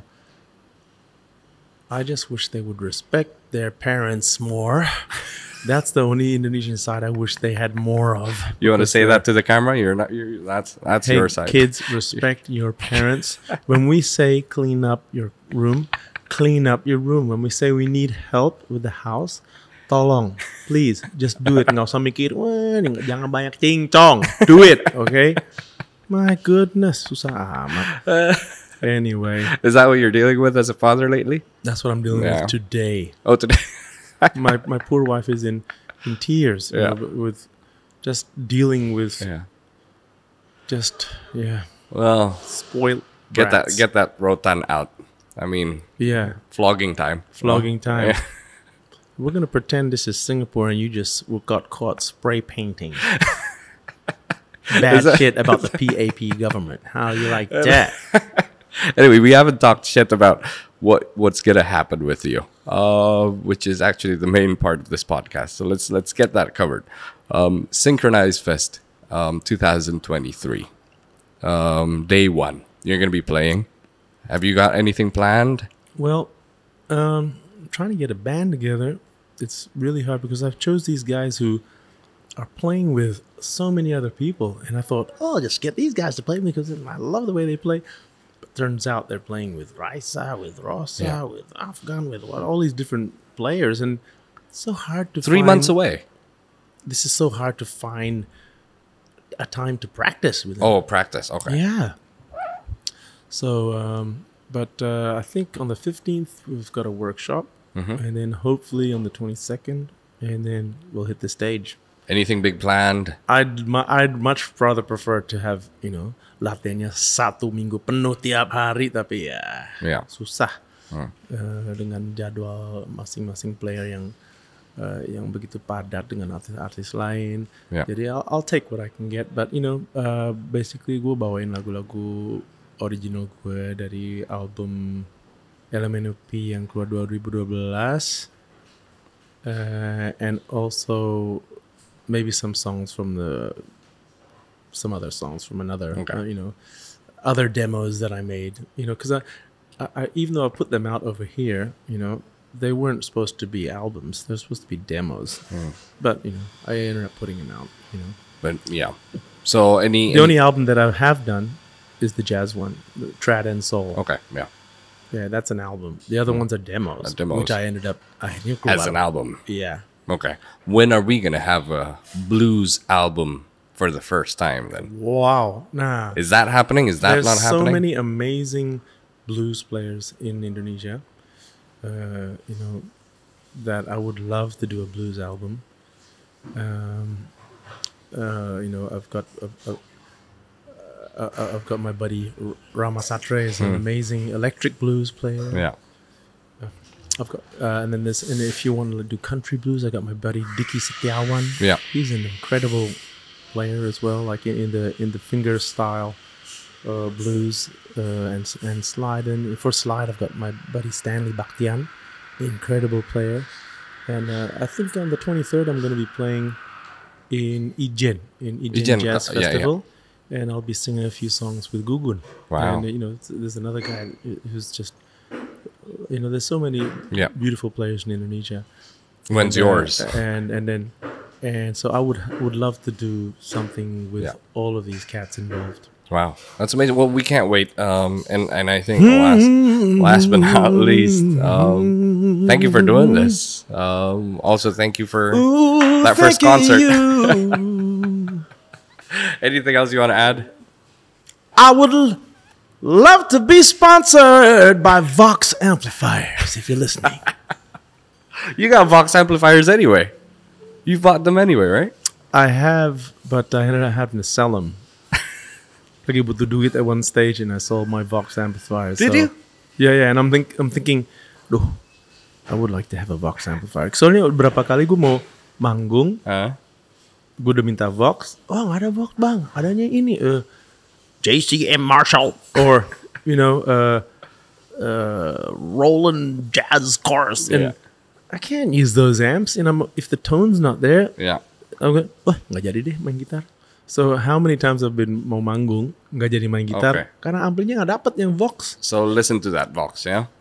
I just wish they would respect their parents more. That's the only Indonesian side I wish they had more of. You want to say that to the camera? You're not. You're, that's that's Hey, your side. kids, respect your parents. When we say clean up your room, clean up your room. When we say we need help with the house, tolong, please, just do it. Nggak usah mikir, wah, jangan banyak cincong. Do it, okay? My goodness, susah amat. Anyway, Is that what you're dealing with as a father lately? that's what I'm dealing Yeah. with today. Oh, today. my my poor wife is in in tears Yeah. know, with just dealing with yeah. just yeah Well, spoil get that get that rotan out. I mean, yeah flogging time. flogging time Yeah. we're gonna pretend this is Singapore and you just got caught spray painting bad that- shit about the PAP government how you like that anyway, we haven't talked shit about what what's gonna happen with you, uh, which is actually the main part of this podcast. So let's let's get that covered. Um, Fest, um, 2023, um, day one. You're gonna be playing. Have you got anything planned? Well, um, I'm trying to get a band together. It's really hard because I've chose these guys who are playing with so many other people, and I thought, oh, I'll just get these guys to play because I love the way they play. Turns out they're playing with Raisa, with Rossa, Yeah. with Afgan, with what, all these different players, and it's so hard to Three find- months away. This is so hard to find a time to practice with them. Oh, practice. Okay. Yeah. So, um, but uh, I think on the 15th, we've got a workshop. Mm-hmm. And then hopefully on the 22nd, and then we'll hit the stage. Anything big planned? I'd, mu- I'd much rather prefer to have, you know, latihannya satu minggu penuh tiap hari, tapi ya Yeah. susah. Uh, dengan jadwal masing-masing player yang uh, yang begitu padat dengan artis-artis lain. Yeah. Jadi I'll, I'll take what I can get, but you know, uh, basically gue bawain lagu-lagu original gue dari album LMNOP yang keluar 2012, uh, and also maybe some songs from the some other songs from another, Okay. uh, you know, other demos that I made, you know, because I, I, I, even though I put them out over here, you know, they weren't supposed to be albums; they're supposed to be demos. But you know, I ended up putting them out. You know, But yeah. So any, the only album that I have done is the jazz one, the Trad and Soul. okay, yeah, Yeah, that's an album. The other ones are demos, Uh, demos. which I ended up I as an album. Yeah. Okay. When are we gonna have a blues album for the first time? Then Wow. Nah. is that happening? Is that There's not so happening? many amazing blues players in Indonesia. Uh, you know that I would love to do a blues album. Um, uh, you know, I've got uh, uh, uh, I've got my buddy Rama Satre is an amazing electric blues player. Hmm. yeah. I've got, uh, and then this, and if you want to do country blues, I got my buddy Dicky Setiawan. Yeah. he's an incredible player as well, like in, the in the finger style uh, blues uh, and and slide. And for slide, I've got my buddy Stanley Bakhtian, incredible player. And uh, I think on the 23rd, I'm going to be playing in Ijen in Ijen, Ijen, Jazz uh, yeah, yeah. Festival. And I'll be singing a few songs with Gugun. Wow. And, you know, there's another guy who's just you know, there's so many Yeah. beautiful players in Indonesia. When's And, uh, yours? And and then and so I would would love to do something with Yeah. all of these cats involved. Wow, that's amazing. Well, we can't wait. Um, and and I think last last but not least, um, thank you for doing this. Um, also thank you for that first concert. Anything else you want to add? I would l- love to be sponsored by Vox Amplifiers if you're listening. You got Vox amplifiers anyway. You bought them anyway, right? I have, but I ended up having to sell them. Lagi butuh duit at one stage, and I sold my Vox amplifiers. Did so- you? Yeah, yeah. And I'm think I'm thinking, duh, I would like to have a Vox amplifier. Soalnya berapa kali gue mau manggung, Uh, gue udah minta Vox. Oh, nggak ada Vox bang, adanya ini, eh, JCM Marshall, or you know, uh, uh, Roland Jazz Chorus, and Yeah. I can't use those amps. And I'm if the tone's not there, yeah. I'm wah nggak jadi deh main gitar. So how many times I've been mau manggung nggak jadi main gitar Okay. karena amplinya nggak dapet yang Vox. So listen to that Vox, yeah.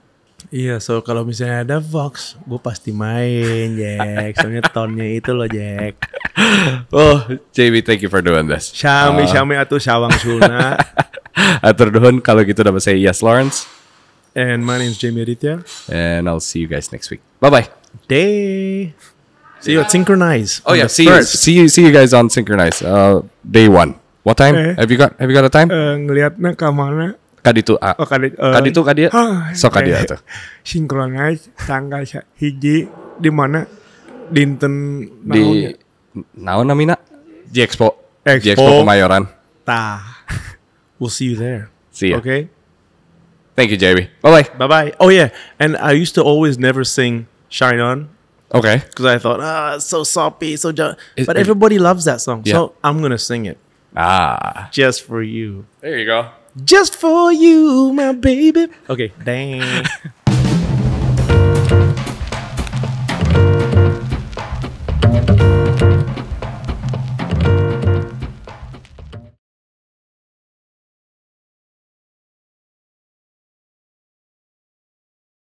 Iya, so kalau misalnya ada Vox, gue pasti main, Jack. Soalnya tonnya itu loh, Jack. Oh, JB, thank you for doing this. Syami, Syami atau Syawang Sulna. Atur nuhun kalau gitu dapat saya Yes Lawrence, And my name's Jamie Aditya. and I'll see you guys next week. Bye bye. Day. See you at Synchronize. Oh yeah, see you, first. see you, see you guys on Synchronize. Uh, day one. What time? Eh. Have you got Have you got a time? Eh, ngeliatnya ke mana? Kaditu. Ah. Oh, kadi, eh, Kaditu kadia. ah, So kadia eh, tuh. Synchronize tanggal hiji di mana? Dinten Di naon namina? G Expo. Expo. Expo Kemayoran. Ta. We'll see you there. See ya. Okay. Thank you, JB. Bye bye. Bye bye. Oh yeah, and I used to always never sing Shine On. Okay. Because I thought, ah, it's so soppy, so. Ju-. But everybody loves that song, Yeah. so I'm gonna sing it Ah, just for you, there you go. just for you, my baby. Okay, dang.